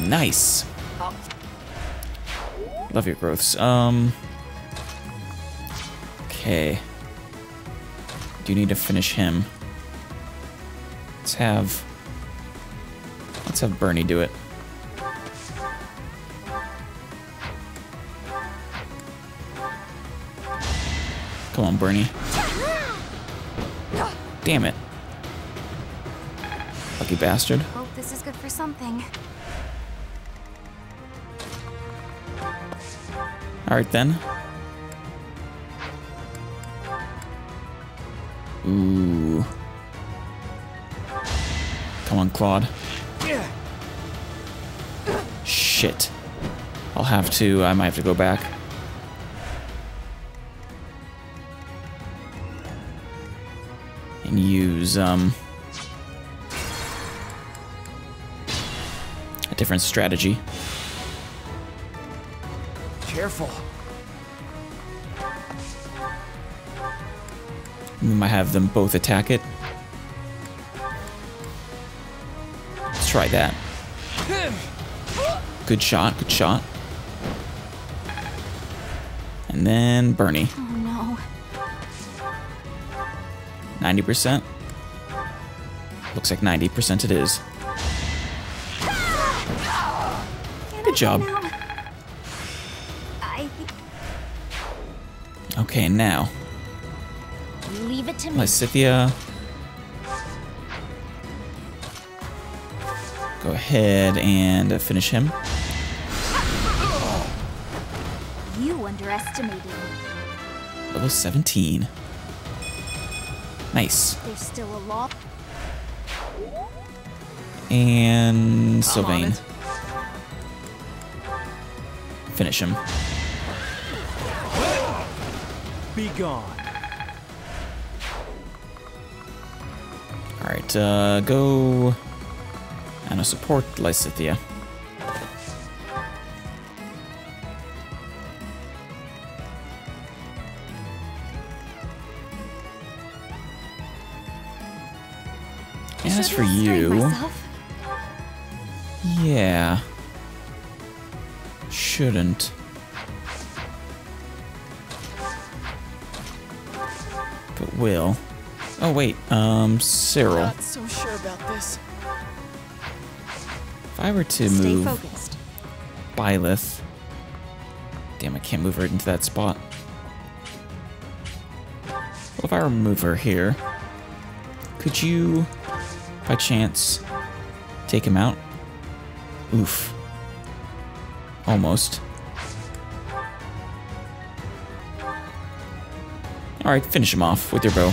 Speaker 1: nice. Love your growths. Um. Okay. Do you need to finish him? Let's have. Let's have Bernie do it. Come on, Bernie. Damn it. Lucky bastard.
Speaker 6: Hope this is good for something.
Speaker 1: Alright then. Ooh. Come on, Claude. Shit. I'll have to, I might have to go back. And use, um... different strategy.
Speaker 2: Careful.
Speaker 1: We might have them both attack it. Let's try that. Good shot, good shot. And then Bernie.
Speaker 6: Oh no.
Speaker 1: 90%? Looks like 90% it is. Job. Okay, now.
Speaker 6: leave it to me.
Speaker 1: Lysithea. Go ahead and finish him.
Speaker 6: You underestimated me.
Speaker 1: Level 17. Nice.
Speaker 6: There's still a lot.
Speaker 1: And Sylvain. Finish him.
Speaker 10: Be gone.
Speaker 1: Alright, uh, go... And a support Lysithea. And as for you... Shouldn't. But will. Oh wait, um, Cyril.
Speaker 3: Not so sure about this.
Speaker 1: If I were to
Speaker 6: Stay
Speaker 1: move
Speaker 6: focused.
Speaker 1: Byleth. Damn, I can't move her into that spot. Well, if I remove her here, could you, by chance, take him out? Oof. Almost. Alright, finish him off with your bow.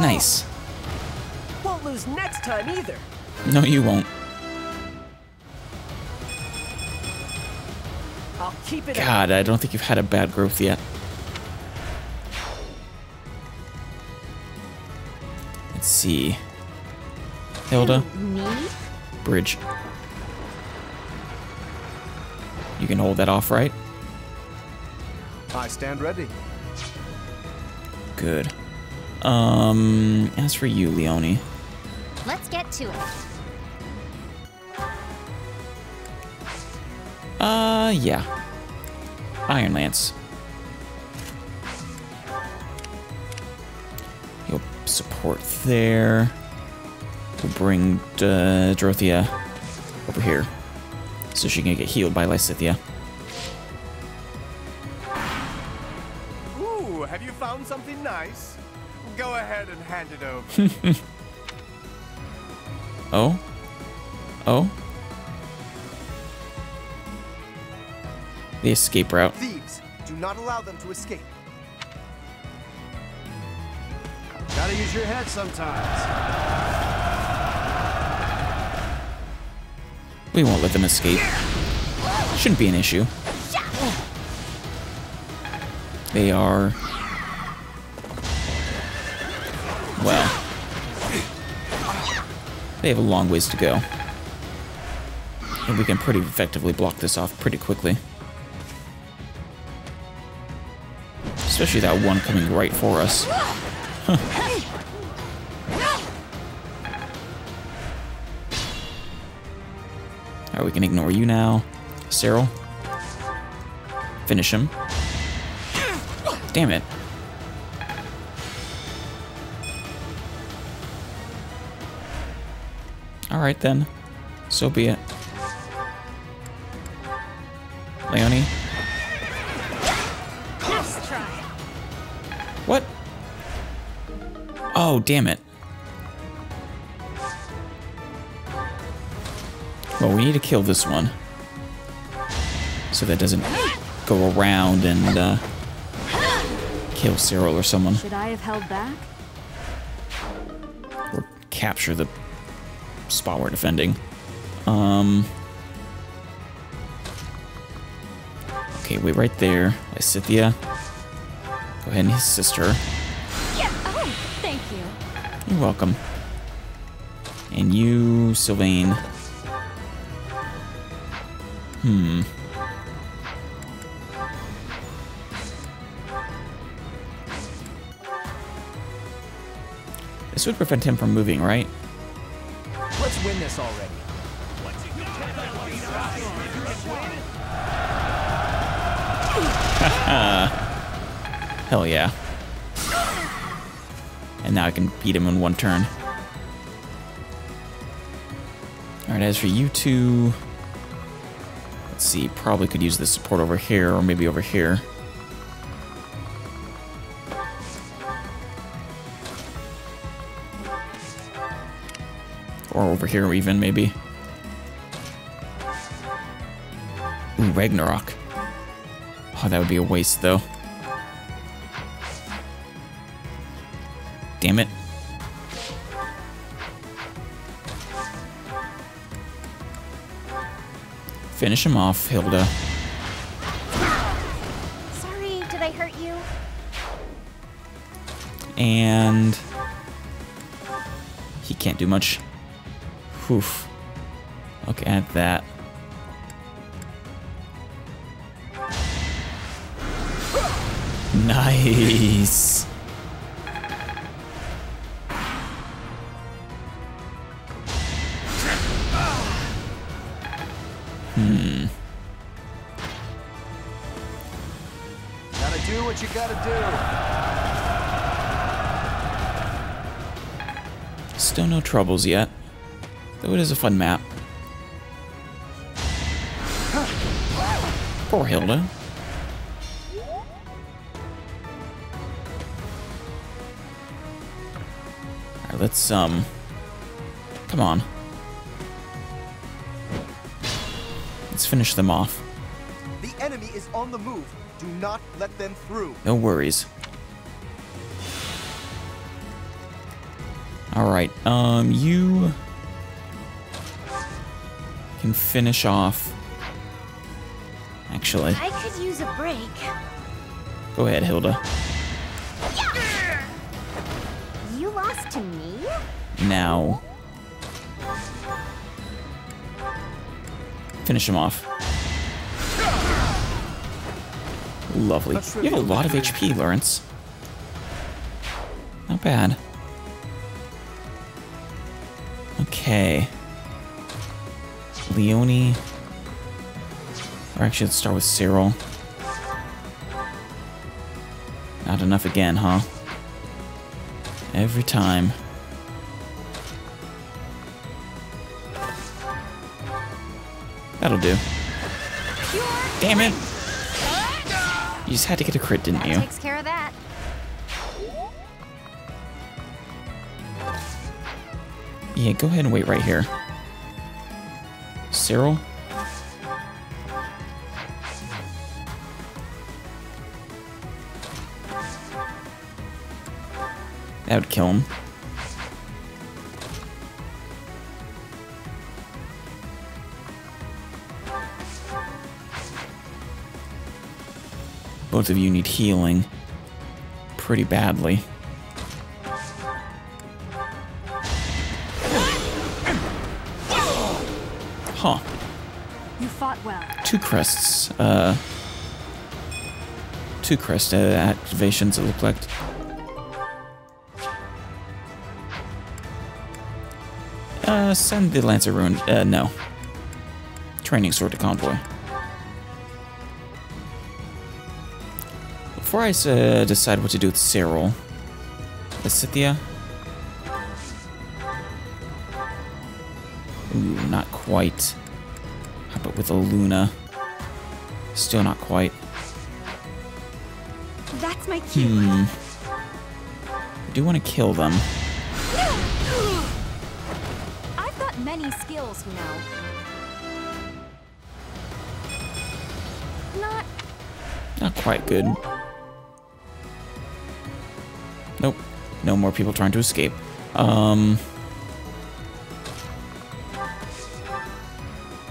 Speaker 1: Nice.
Speaker 3: Won't lose next time either.
Speaker 1: No, you won't.
Speaker 3: I'll keep it up.
Speaker 1: God, I don't think you've had a bad growth yet. Let's see. Hilda,
Speaker 6: Me?
Speaker 1: bridge. You can hold that off, right?
Speaker 9: I stand ready.
Speaker 1: Good. Um, as for you, Leonie.
Speaker 6: Let's get to it.
Speaker 1: Uh, yeah. Iron Lance. You'll support there. We'll bring uh, Dorothea over here so she can get healed by Lysithea.
Speaker 9: Ooh, have you found something nice? Go ahead and hand it over.
Speaker 1: Oh? Oh? The escape route.
Speaker 9: Thieves, do not allow them to escape.
Speaker 10: Gotta use your head sometimes.
Speaker 1: We won't let them escape. Shouldn't be an issue. They are... Well... They have a long ways to go. And we can pretty effectively block this off pretty quickly. Especially that one coming right for us. Huh. We can ignore you now. Cyril. Finish him. Damn it. Alright then. So be it. Leonie? What? Oh, damn it. Well, we need to kill this one. So that doesn't go around and uh, kill Cyril or someone.
Speaker 7: Should I have held back?
Speaker 1: Or capture the spot we're defending. Um. Okay, wait right there. Lysithea. Go ahead and assist her.
Speaker 7: Yeah. Oh, thank you.
Speaker 1: You're welcome. And you, Sylvain. Hmm. This would prevent him from moving, right?
Speaker 3: Let's win this already.
Speaker 1: Hell yeah. And now I can beat him in one turn. Alright, as for you two... See, probably could use this support over here, or maybe over here. Or over here even, maybe. Ooh, Ragnarok. Oh, that would be a waste, though. Finish him off, Hilda.
Speaker 6: Sorry, did I hurt you?
Speaker 1: And... He can't do much. Oof. Look at that. Nice.
Speaker 9: You gotta do.
Speaker 1: Still no troubles yet. Though it is a fun map. Poor Hilda. Alright, let's, um... Come on. Let's finish them off.
Speaker 8: The on the move. Do not let them through.
Speaker 1: No worries. Alright, um, you can finish off. Actually,
Speaker 6: I could use a break.
Speaker 1: go ahead, Hilda.
Speaker 6: You lost to me?
Speaker 1: Now, finish him off. Lovely. You have a lot of HP, Lorenz. Not bad. Okay. Leonie. Or actually, let's start with Cyril. Not enough again, huh? Every time. That'll do. Damn it! You just had to get a crit, didn't
Speaker 4: That
Speaker 1: you?
Speaker 4: takes care of that.
Speaker 1: Yeah, go ahead and wait right here. Cyril? That would kill him. Both of you need healing pretty badly. Huh.
Speaker 7: You fought well.
Speaker 1: Two crests. Uh, two crest uh, activations, it looked like. Uh, send the Lancer Rune. Uh, no. Training Sword to Convoy. Before I uh, decide what to do with Cyril, Lysithea. Ooh, not quite. How about with a Luna? Still not quite.
Speaker 7: That's my cue.
Speaker 1: Hmm. I do want to kill them.
Speaker 7: I've got many skills, you know. Not
Speaker 1: Not quite good. No more people trying to escape. Um.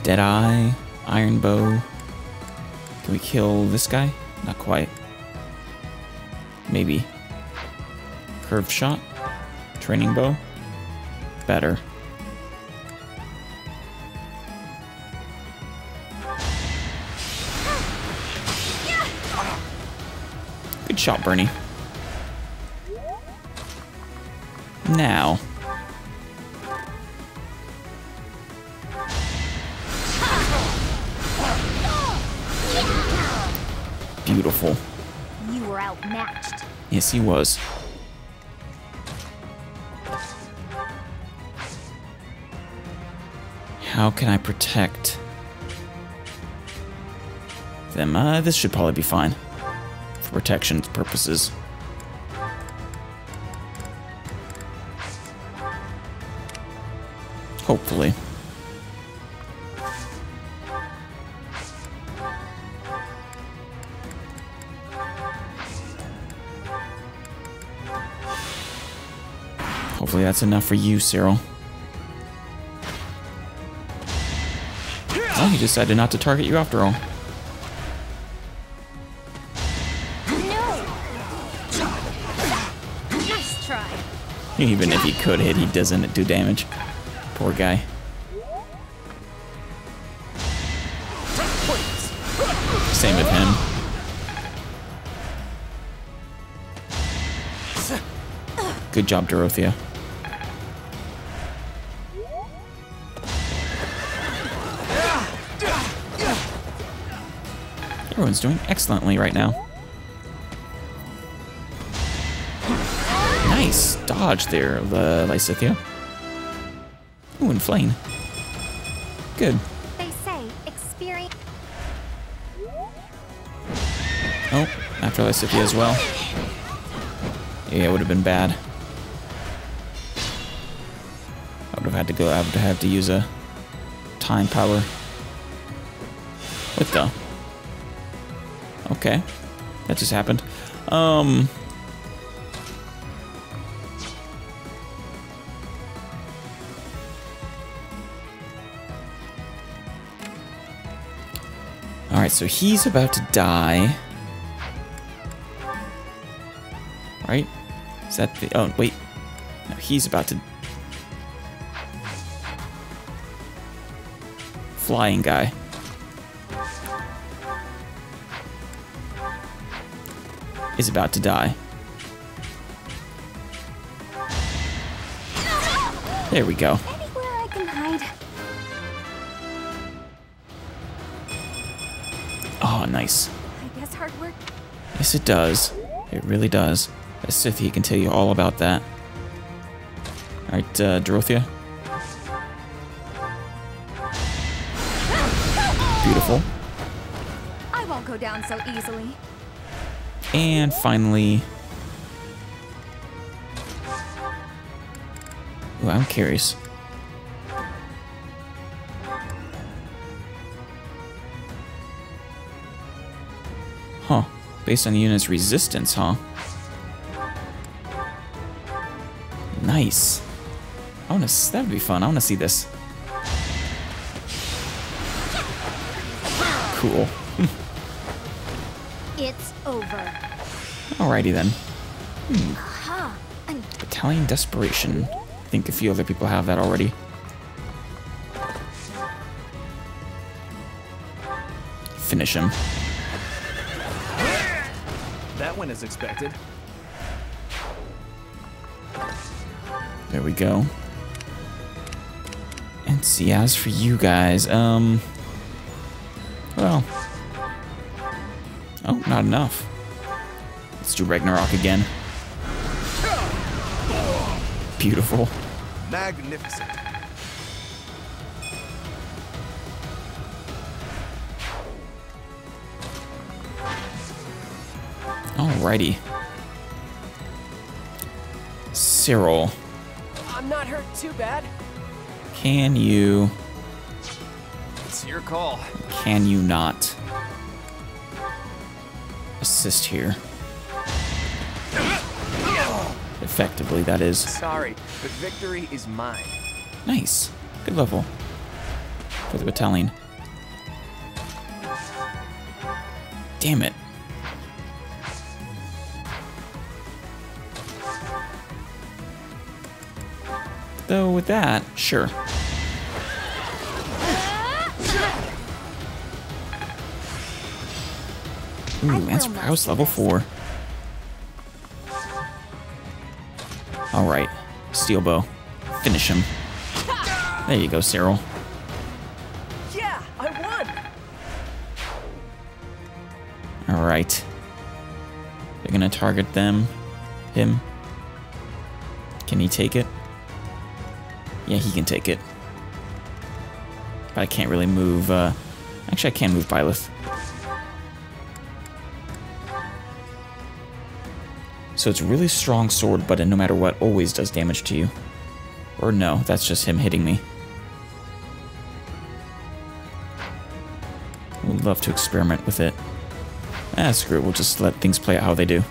Speaker 1: Deadeye, Iron Bow. Can we kill this guy? Not quite. Maybe. Curved shot? Training bow? Better. Good shot, Bernie. Now. Beautiful.
Speaker 6: You were outmatched.
Speaker 1: Yes, he was. How can I protect them? Uh, this should probably be fine for protection purposes. Hopefully. Hopefully that's enough for you, Cyril. Oh, he decided not to target you after all.
Speaker 6: Nice try.
Speaker 1: Even if he could hit, he doesn't do damage. Poor guy. Same with him. Good job, Dorothea. Everyone's doing excellently right now. Nice dodge there, the Lysithea. Ooh, and. Good.
Speaker 6: They say experience.
Speaker 1: Oh, after Lysithea as well. Yeah, it would have been bad. I would have had to go, I would have had to use a time power. What the? Okay. That just happened. Um... so he's about to die. Right? Is that the... Oh, wait. No, he's about to... Flying guy. Is about to die. There we go. Nice.
Speaker 6: I guess hard work.
Speaker 1: Yes, it does. It really does. A Sith, can tell you all about that. Alright, uh, Dorothea. Beautiful.
Speaker 7: I won't go down so easily.
Speaker 1: And finally... Ooh, I'm curious. Based on the unit's resistance, huh? Nice. I wanna, s- that would be fun. I wanna see this. Cool.
Speaker 6: It's over.
Speaker 1: Alrighty then.
Speaker 6: Aha! I'm
Speaker 1: Desperation. I think a few other people have that already. Finish him.
Speaker 10: That went as expected.
Speaker 1: There we go. And see, as for you guys, um... Well... Oh, not enough. Let's do Ragnarok again. Beautiful.
Speaker 9: Magnificent.
Speaker 1: Alrighty. Cyril,
Speaker 3: I'm not hurt too bad.
Speaker 1: can you...
Speaker 3: It's your call.
Speaker 1: Can you not assist here? Effectively, that is.
Speaker 3: Sorry, but victory is mine.
Speaker 1: Nice. Good level. For the battalion. Damn it. Though with that, sure. Ooh, Lance Prowess level 4. Alright. Steel Bow. Finish him. There you go, Cyril.
Speaker 3: Yeah, I won.
Speaker 1: Alright. They're gonna target them. Him. Can he take it? Yeah, he can take it. But I can't really move, uh... Actually, I can move Byleth. So it's really strong sword, but no matter what, always does damage to you. Or no, that's just him hitting me. Would love to experiment with it. Ah, screw it. We'll just let things play out how they do.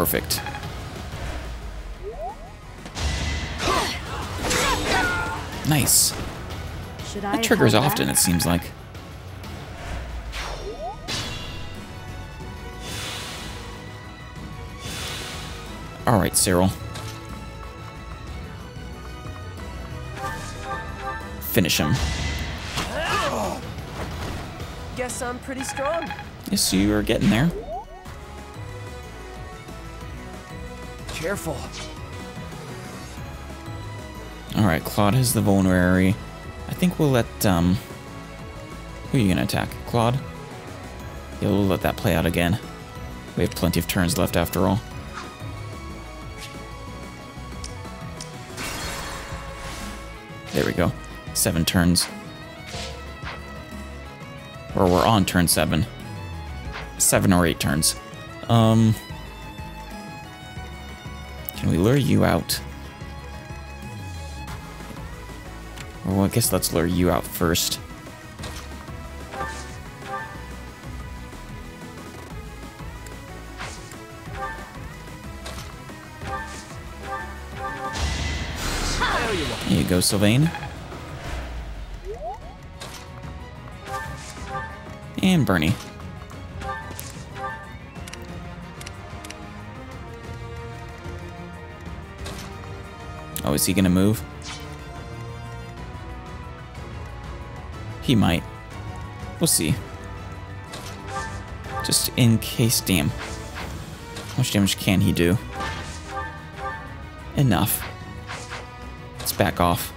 Speaker 1: Perfect. Nice.
Speaker 7: Should I
Speaker 1: That triggers often,
Speaker 7: that?
Speaker 1: it seems like. Alright, Cyril. Finish him.
Speaker 3: Guess I'm pretty strong.
Speaker 1: Yes, you are getting there.
Speaker 3: Careful.
Speaker 1: Alright, Claude has the vulnerary. I think we'll let, um... Who are you gonna attack? Claude? Yeah, we'll let that play out again. We have plenty of turns left after all. There we go. Seven turns. Or we're on turn seven. Seven or eight turns. Um... We lure you out? Well, I guess let's lure you out first. There you go, Sylvain. And Bernie. Oh, is he gonna move? He might. We'll see. Just in case, damn. How much damage can he do? Enough. Let's back off.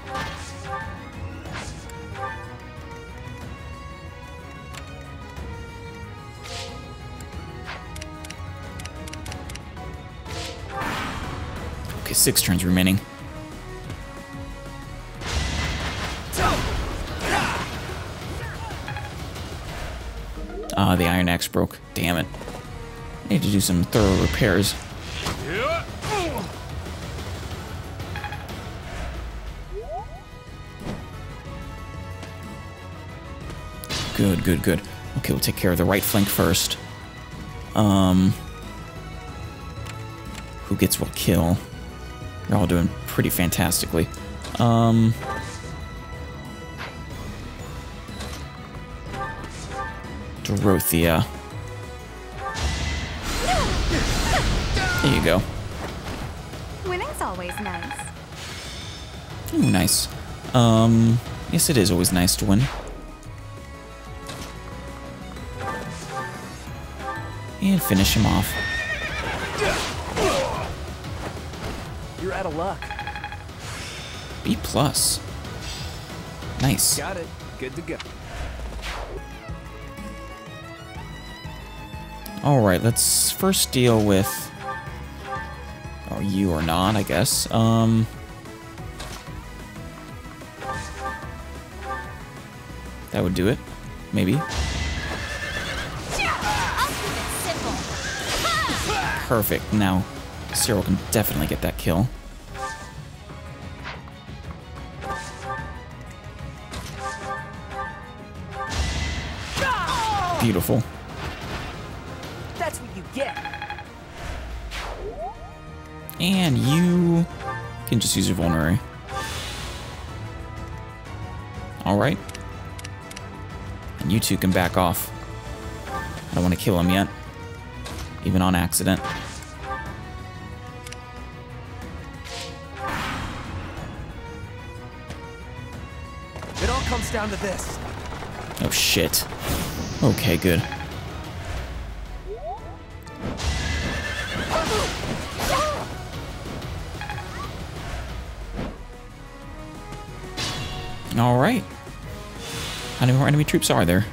Speaker 1: Okay, six turns remaining. Ah, the iron axe broke. Damn it. I need to do some thorough repairs. Good, good, good. Okay, we'll take care of the right flank first. Um, who gets what kill? You're all doing pretty fantastically. Um. Dorothea. There you go.
Speaker 11: Winning's always nice.
Speaker 1: Ooh, nice. Um, yes, it is always nice to win. And finish him off.
Speaker 3: You're out of luck.
Speaker 1: B plus. Nice.
Speaker 3: Got it. Good to go.
Speaker 1: All right, let's first deal with, or you or not, I guess. Um, that would do it, maybe. Perfect. Now, Cyril can definitely get that kill. Beautiful. And you can just use your vulnerary. Alright. And you two can back off. I don't want to kill him yet. Even on accident.
Speaker 3: It all comes down to this.
Speaker 1: Oh shit. Okay, good. All right. How many more enemy troops are there?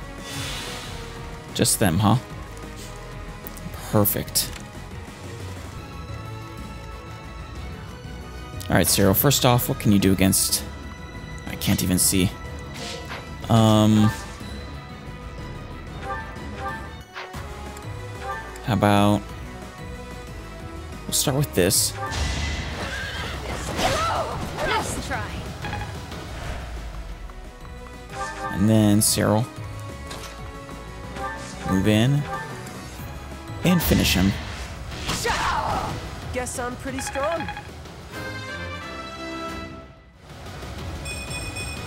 Speaker 1: Just them, huh? Perfect. All right, Cyril. First off, what can you do against? I can't even see. Um. How about we'll start with this. And then Cyril. Move in. And finish him.
Speaker 3: Guess I'm pretty strong.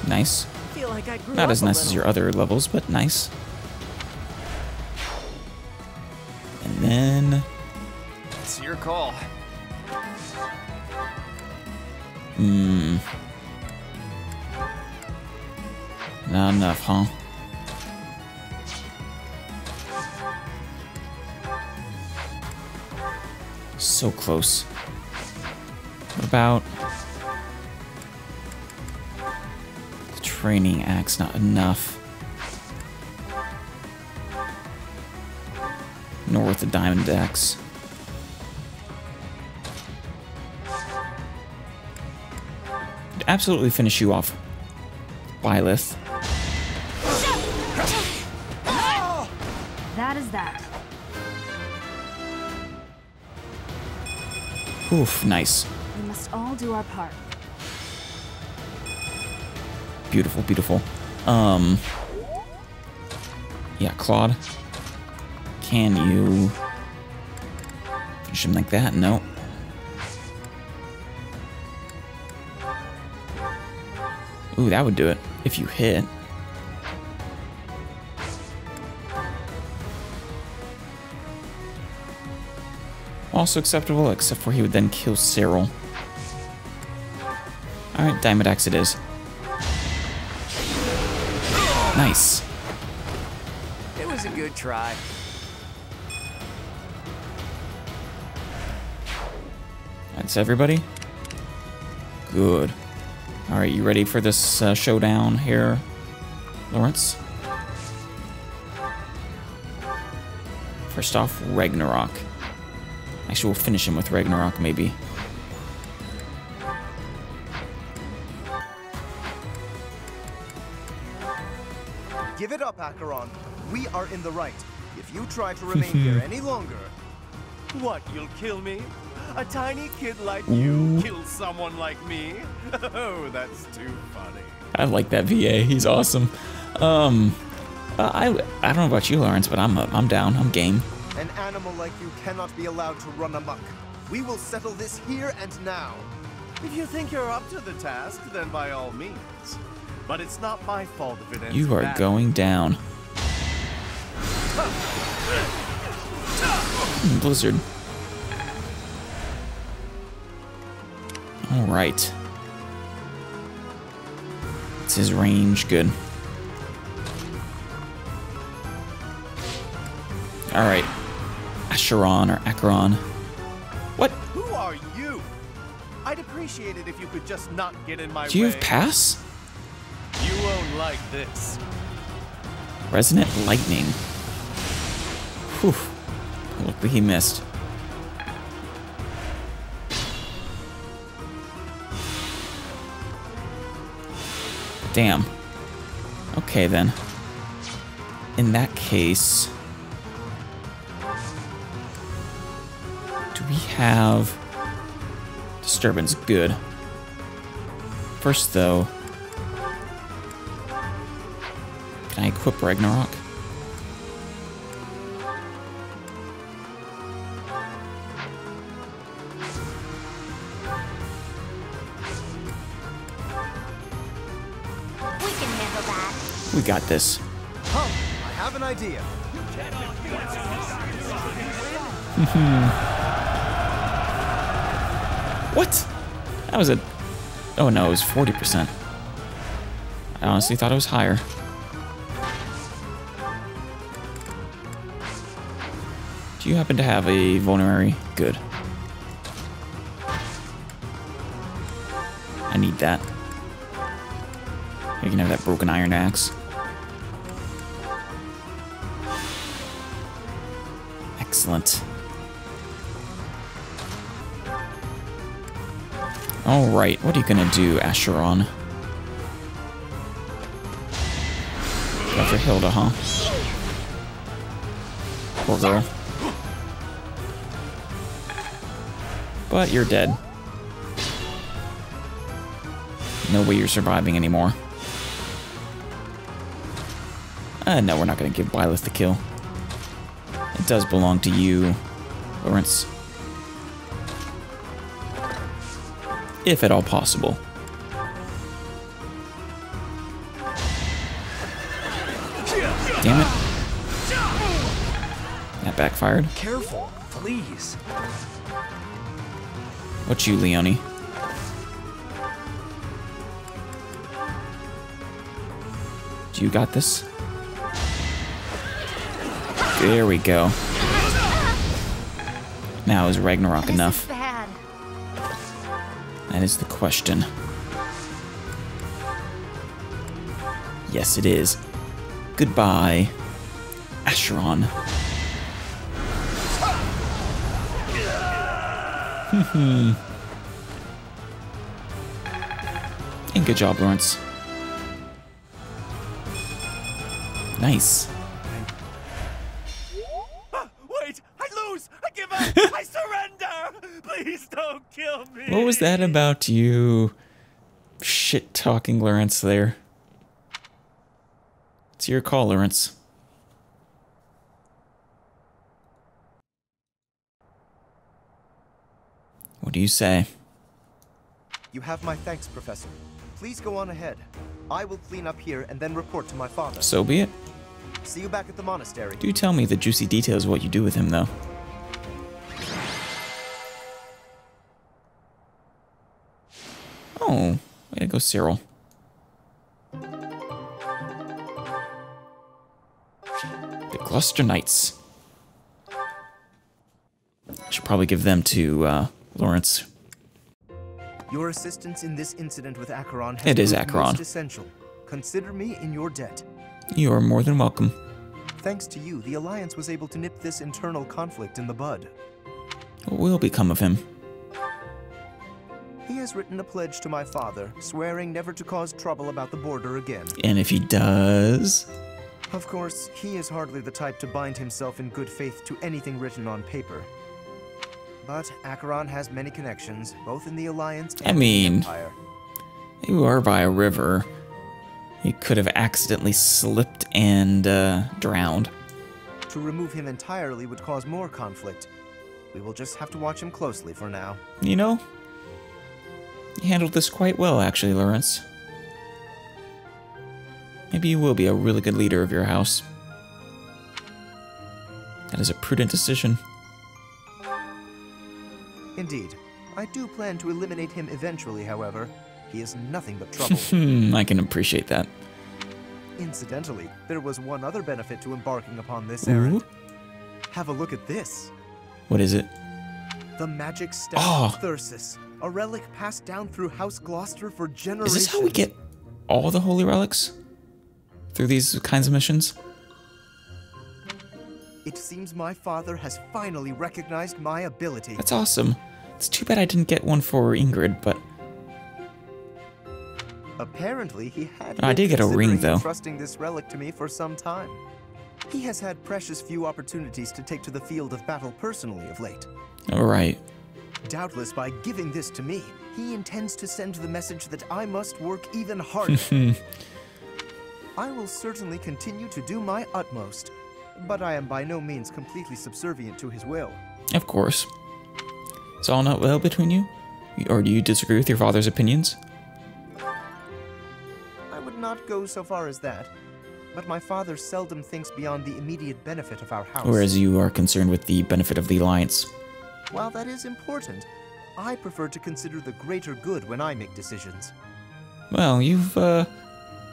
Speaker 1: Nice.
Speaker 3: Feel like I grew
Speaker 1: Not as nice as your other levels, but nice. And then
Speaker 10: It's your call.
Speaker 1: Hmm. Not enough, huh? So close. What about the training axe? Not enough. Nor with the diamond axe. Absolutely finish you off, Byleth. Oof, nice.
Speaker 11: We must all do our part.
Speaker 1: Beautiful, beautiful. Um. Yeah, Claude. Can you finish him like that? No. Ooh, that would do it. If you hit. Also acceptable, except for he would then kill Cyril. Alright, Diamond Axe it is. Nice.
Speaker 3: It was a good try.
Speaker 1: That's everybody? Good. Alright, you ready for this uh, showdown here, Lorenz? First off, Ragnarok. Actually, we'll finish him with Ragnarok, maybe.
Speaker 8: Give it up, Acheron. We are in the right. If you try to remain here any longer,
Speaker 9: What, you'll kill me? A tiny kid like you kill someone like me? Oh, that's too funny.
Speaker 1: I like that VA. He's awesome. Um, I I don't know about you, Lorenz, but I'm I'm down. I'm game.
Speaker 8: An animal like you cannot be allowed to run amok. We will settle this here and now.
Speaker 9: If you think you're up to the task, then by all means. But it's not my fault if it ends
Speaker 1: You are
Speaker 9: badly.
Speaker 1: going down. Blizzard. Alright. It's his range, good. Alright. Acheron or Acheron. What?
Speaker 9: Who are you? I'd appreciate it if you could just not get in my way.
Speaker 1: Do you
Speaker 9: way.
Speaker 1: have pass?
Speaker 9: You won't like this.
Speaker 1: Resonant lightning. Whew. Luckily he missed. Damn. Okay then. In that case... have... Disturbance, good. First though... Can I equip Ragnarok?
Speaker 6: We can handle that.
Speaker 1: We got this.
Speaker 8: Come, I have an idea. Mm-hmm.
Speaker 1: What? That was a... Oh no, it was 40%. I honestly thought it was higher. Do you happen to have a vulnerary? Good. I need that. You can have that broken iron axe. Excellent. Alright, what are you gonna do, Acheron? Go After Hilda, huh? Poor girl. But you're dead. No way you're surviving anymore. Uh, no, we're not gonna give Byleth the kill. It does belong to you, Lorenz. If at all possible. Damn it. That backfired.
Speaker 10: Careful, please.
Speaker 1: What you, Leonie? Do you got this? There we go. Now is Ragnarok
Speaker 4: This
Speaker 1: enough? That is the question. Yes, it is. Goodbye, Acheron. Hmm. and good job, Lorenz. Nice. What was that about you shit talking Lorenz there? It's your call, Lorenz. What do you say?
Speaker 8: You have my thanks, Professor. Please go on ahead. I will clean up here and then report to my father.
Speaker 1: So be it.
Speaker 8: See you back at the monastery.
Speaker 1: Do tell me the juicy details of what you do with him, though. Oh, way to go, Cyril. The Gloucester Knights. Should probably give them to uh, Lorenz.
Speaker 8: Your assistance in this incident with Acheron has
Speaker 1: It is Acheron.
Speaker 8: most essential. Consider me in your debt.
Speaker 1: You are more than welcome.
Speaker 8: Thanks to you, the Alliance was able to nip this internal conflict in the bud.
Speaker 1: What will become of him?
Speaker 8: He has written a pledge to my father, swearing never to cause trouble about the border again.
Speaker 1: And if he does,
Speaker 8: Of course, he is hardly the type to bind himself in good faith to anything written on paper. But Acheron has many connections, both in the Alliance and
Speaker 1: I mean- you are by a river. He could have accidentally slipped and uh, drowned.
Speaker 8: To remove him entirely would cause more conflict. We will just have to watch him closely for now.
Speaker 1: You know, You handled this quite well, actually, Lorenz. Maybe you will be a really good leader of your house. That is a prudent decision.
Speaker 8: Indeed. I do plan to eliminate him eventually, however. He is nothing but trouble.
Speaker 1: Hmm, I can appreciate that.
Speaker 8: Incidentally, there was one other benefit to embarking upon this errand.
Speaker 1: Ooh.
Speaker 8: Have a look at this.
Speaker 1: What is it?
Speaker 8: The magic staff
Speaker 1: Oh.
Speaker 8: of a relic passed down through House Gloucester for generations.
Speaker 1: Is this how we get all the holy relics? Through these kinds of missions?
Speaker 8: It seems my father has finally recognized my ability.
Speaker 1: That's awesome. It's too bad I didn't get one for Ingrid, but
Speaker 8: Apparently, he had.
Speaker 1: Oh, I did get a ring, though.
Speaker 8: Entrusting this relic to me for some time. He has had precious few opportunities to take to the field of battle personally of late.
Speaker 1: alright.
Speaker 8: Doubtless, by giving this to me, he intends to send the message that I must work even harder. I will certainly continue to do my utmost, but I am by no means completely subservient to his will.
Speaker 1: Of course. Is all not well between you? Or do you disagree with your father's opinions?
Speaker 8: I would not go so far as that, but my father seldom thinks beyond the immediate benefit of our house.
Speaker 1: Whereas you are concerned with the benefit of the Alliance?
Speaker 8: While that is important, I prefer to consider the greater good when I make decisions.
Speaker 1: Well, you've, uh,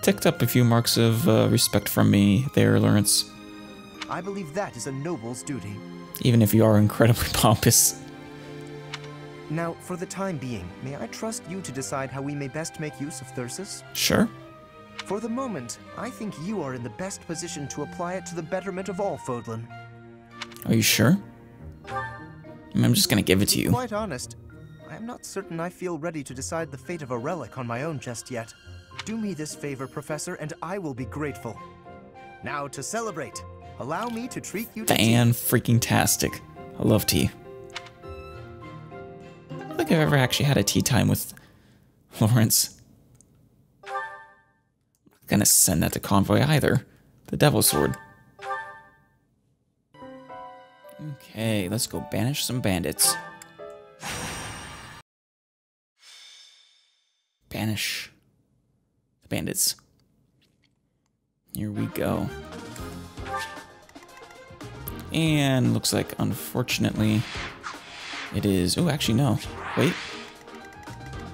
Speaker 1: ticked up a few marks of uh, respect from me there, Lorenz.
Speaker 8: I believe that is a noble's duty.
Speaker 1: Even if you are incredibly pompous.
Speaker 8: Now, for the time being, may I trust you to decide how we may best make use of Thyrsus?
Speaker 1: Sure.
Speaker 8: For the moment, I think you are in the best position to apply it to the betterment of all Fodlan.
Speaker 1: Are you sure? I'm just gonna give it to you.
Speaker 8: Quite honest, I am not certain I feel ready to decide the fate of a relic on my own just yet. Do me this favor, Professor, and I will be grateful. Now, to celebrate, allow me to treat you to tea.
Speaker 1: Fan freaking tastic. I love tea. I don't think I've ever actually had a tea time with Lorenz. I'm not gonna send that to Convoy either. The Devil's Sword. Okay, let's go banish some bandits. Banish the bandits. Here we go. And looks like, unfortunately, it is. Oh, actually, no. Wait.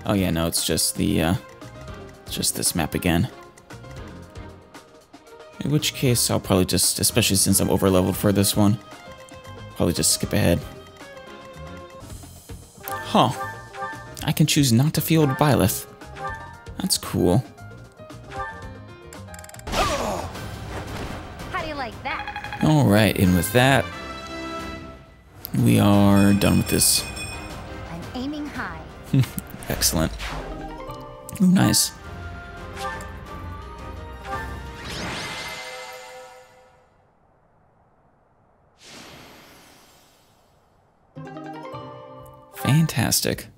Speaker 1: Oh yeah, no, it's just the, uh, just this map again. In which case, I'll probably just, especially since I'm overleveled for this one, probably just skip ahead. Huh. I can choose not to field Byleth. That's cool.
Speaker 4: How do you like that?
Speaker 1: Alright, and with that, we are done with this.
Speaker 4: I'm aiming high.
Speaker 1: Excellent. Ooh, nice. Fantastic.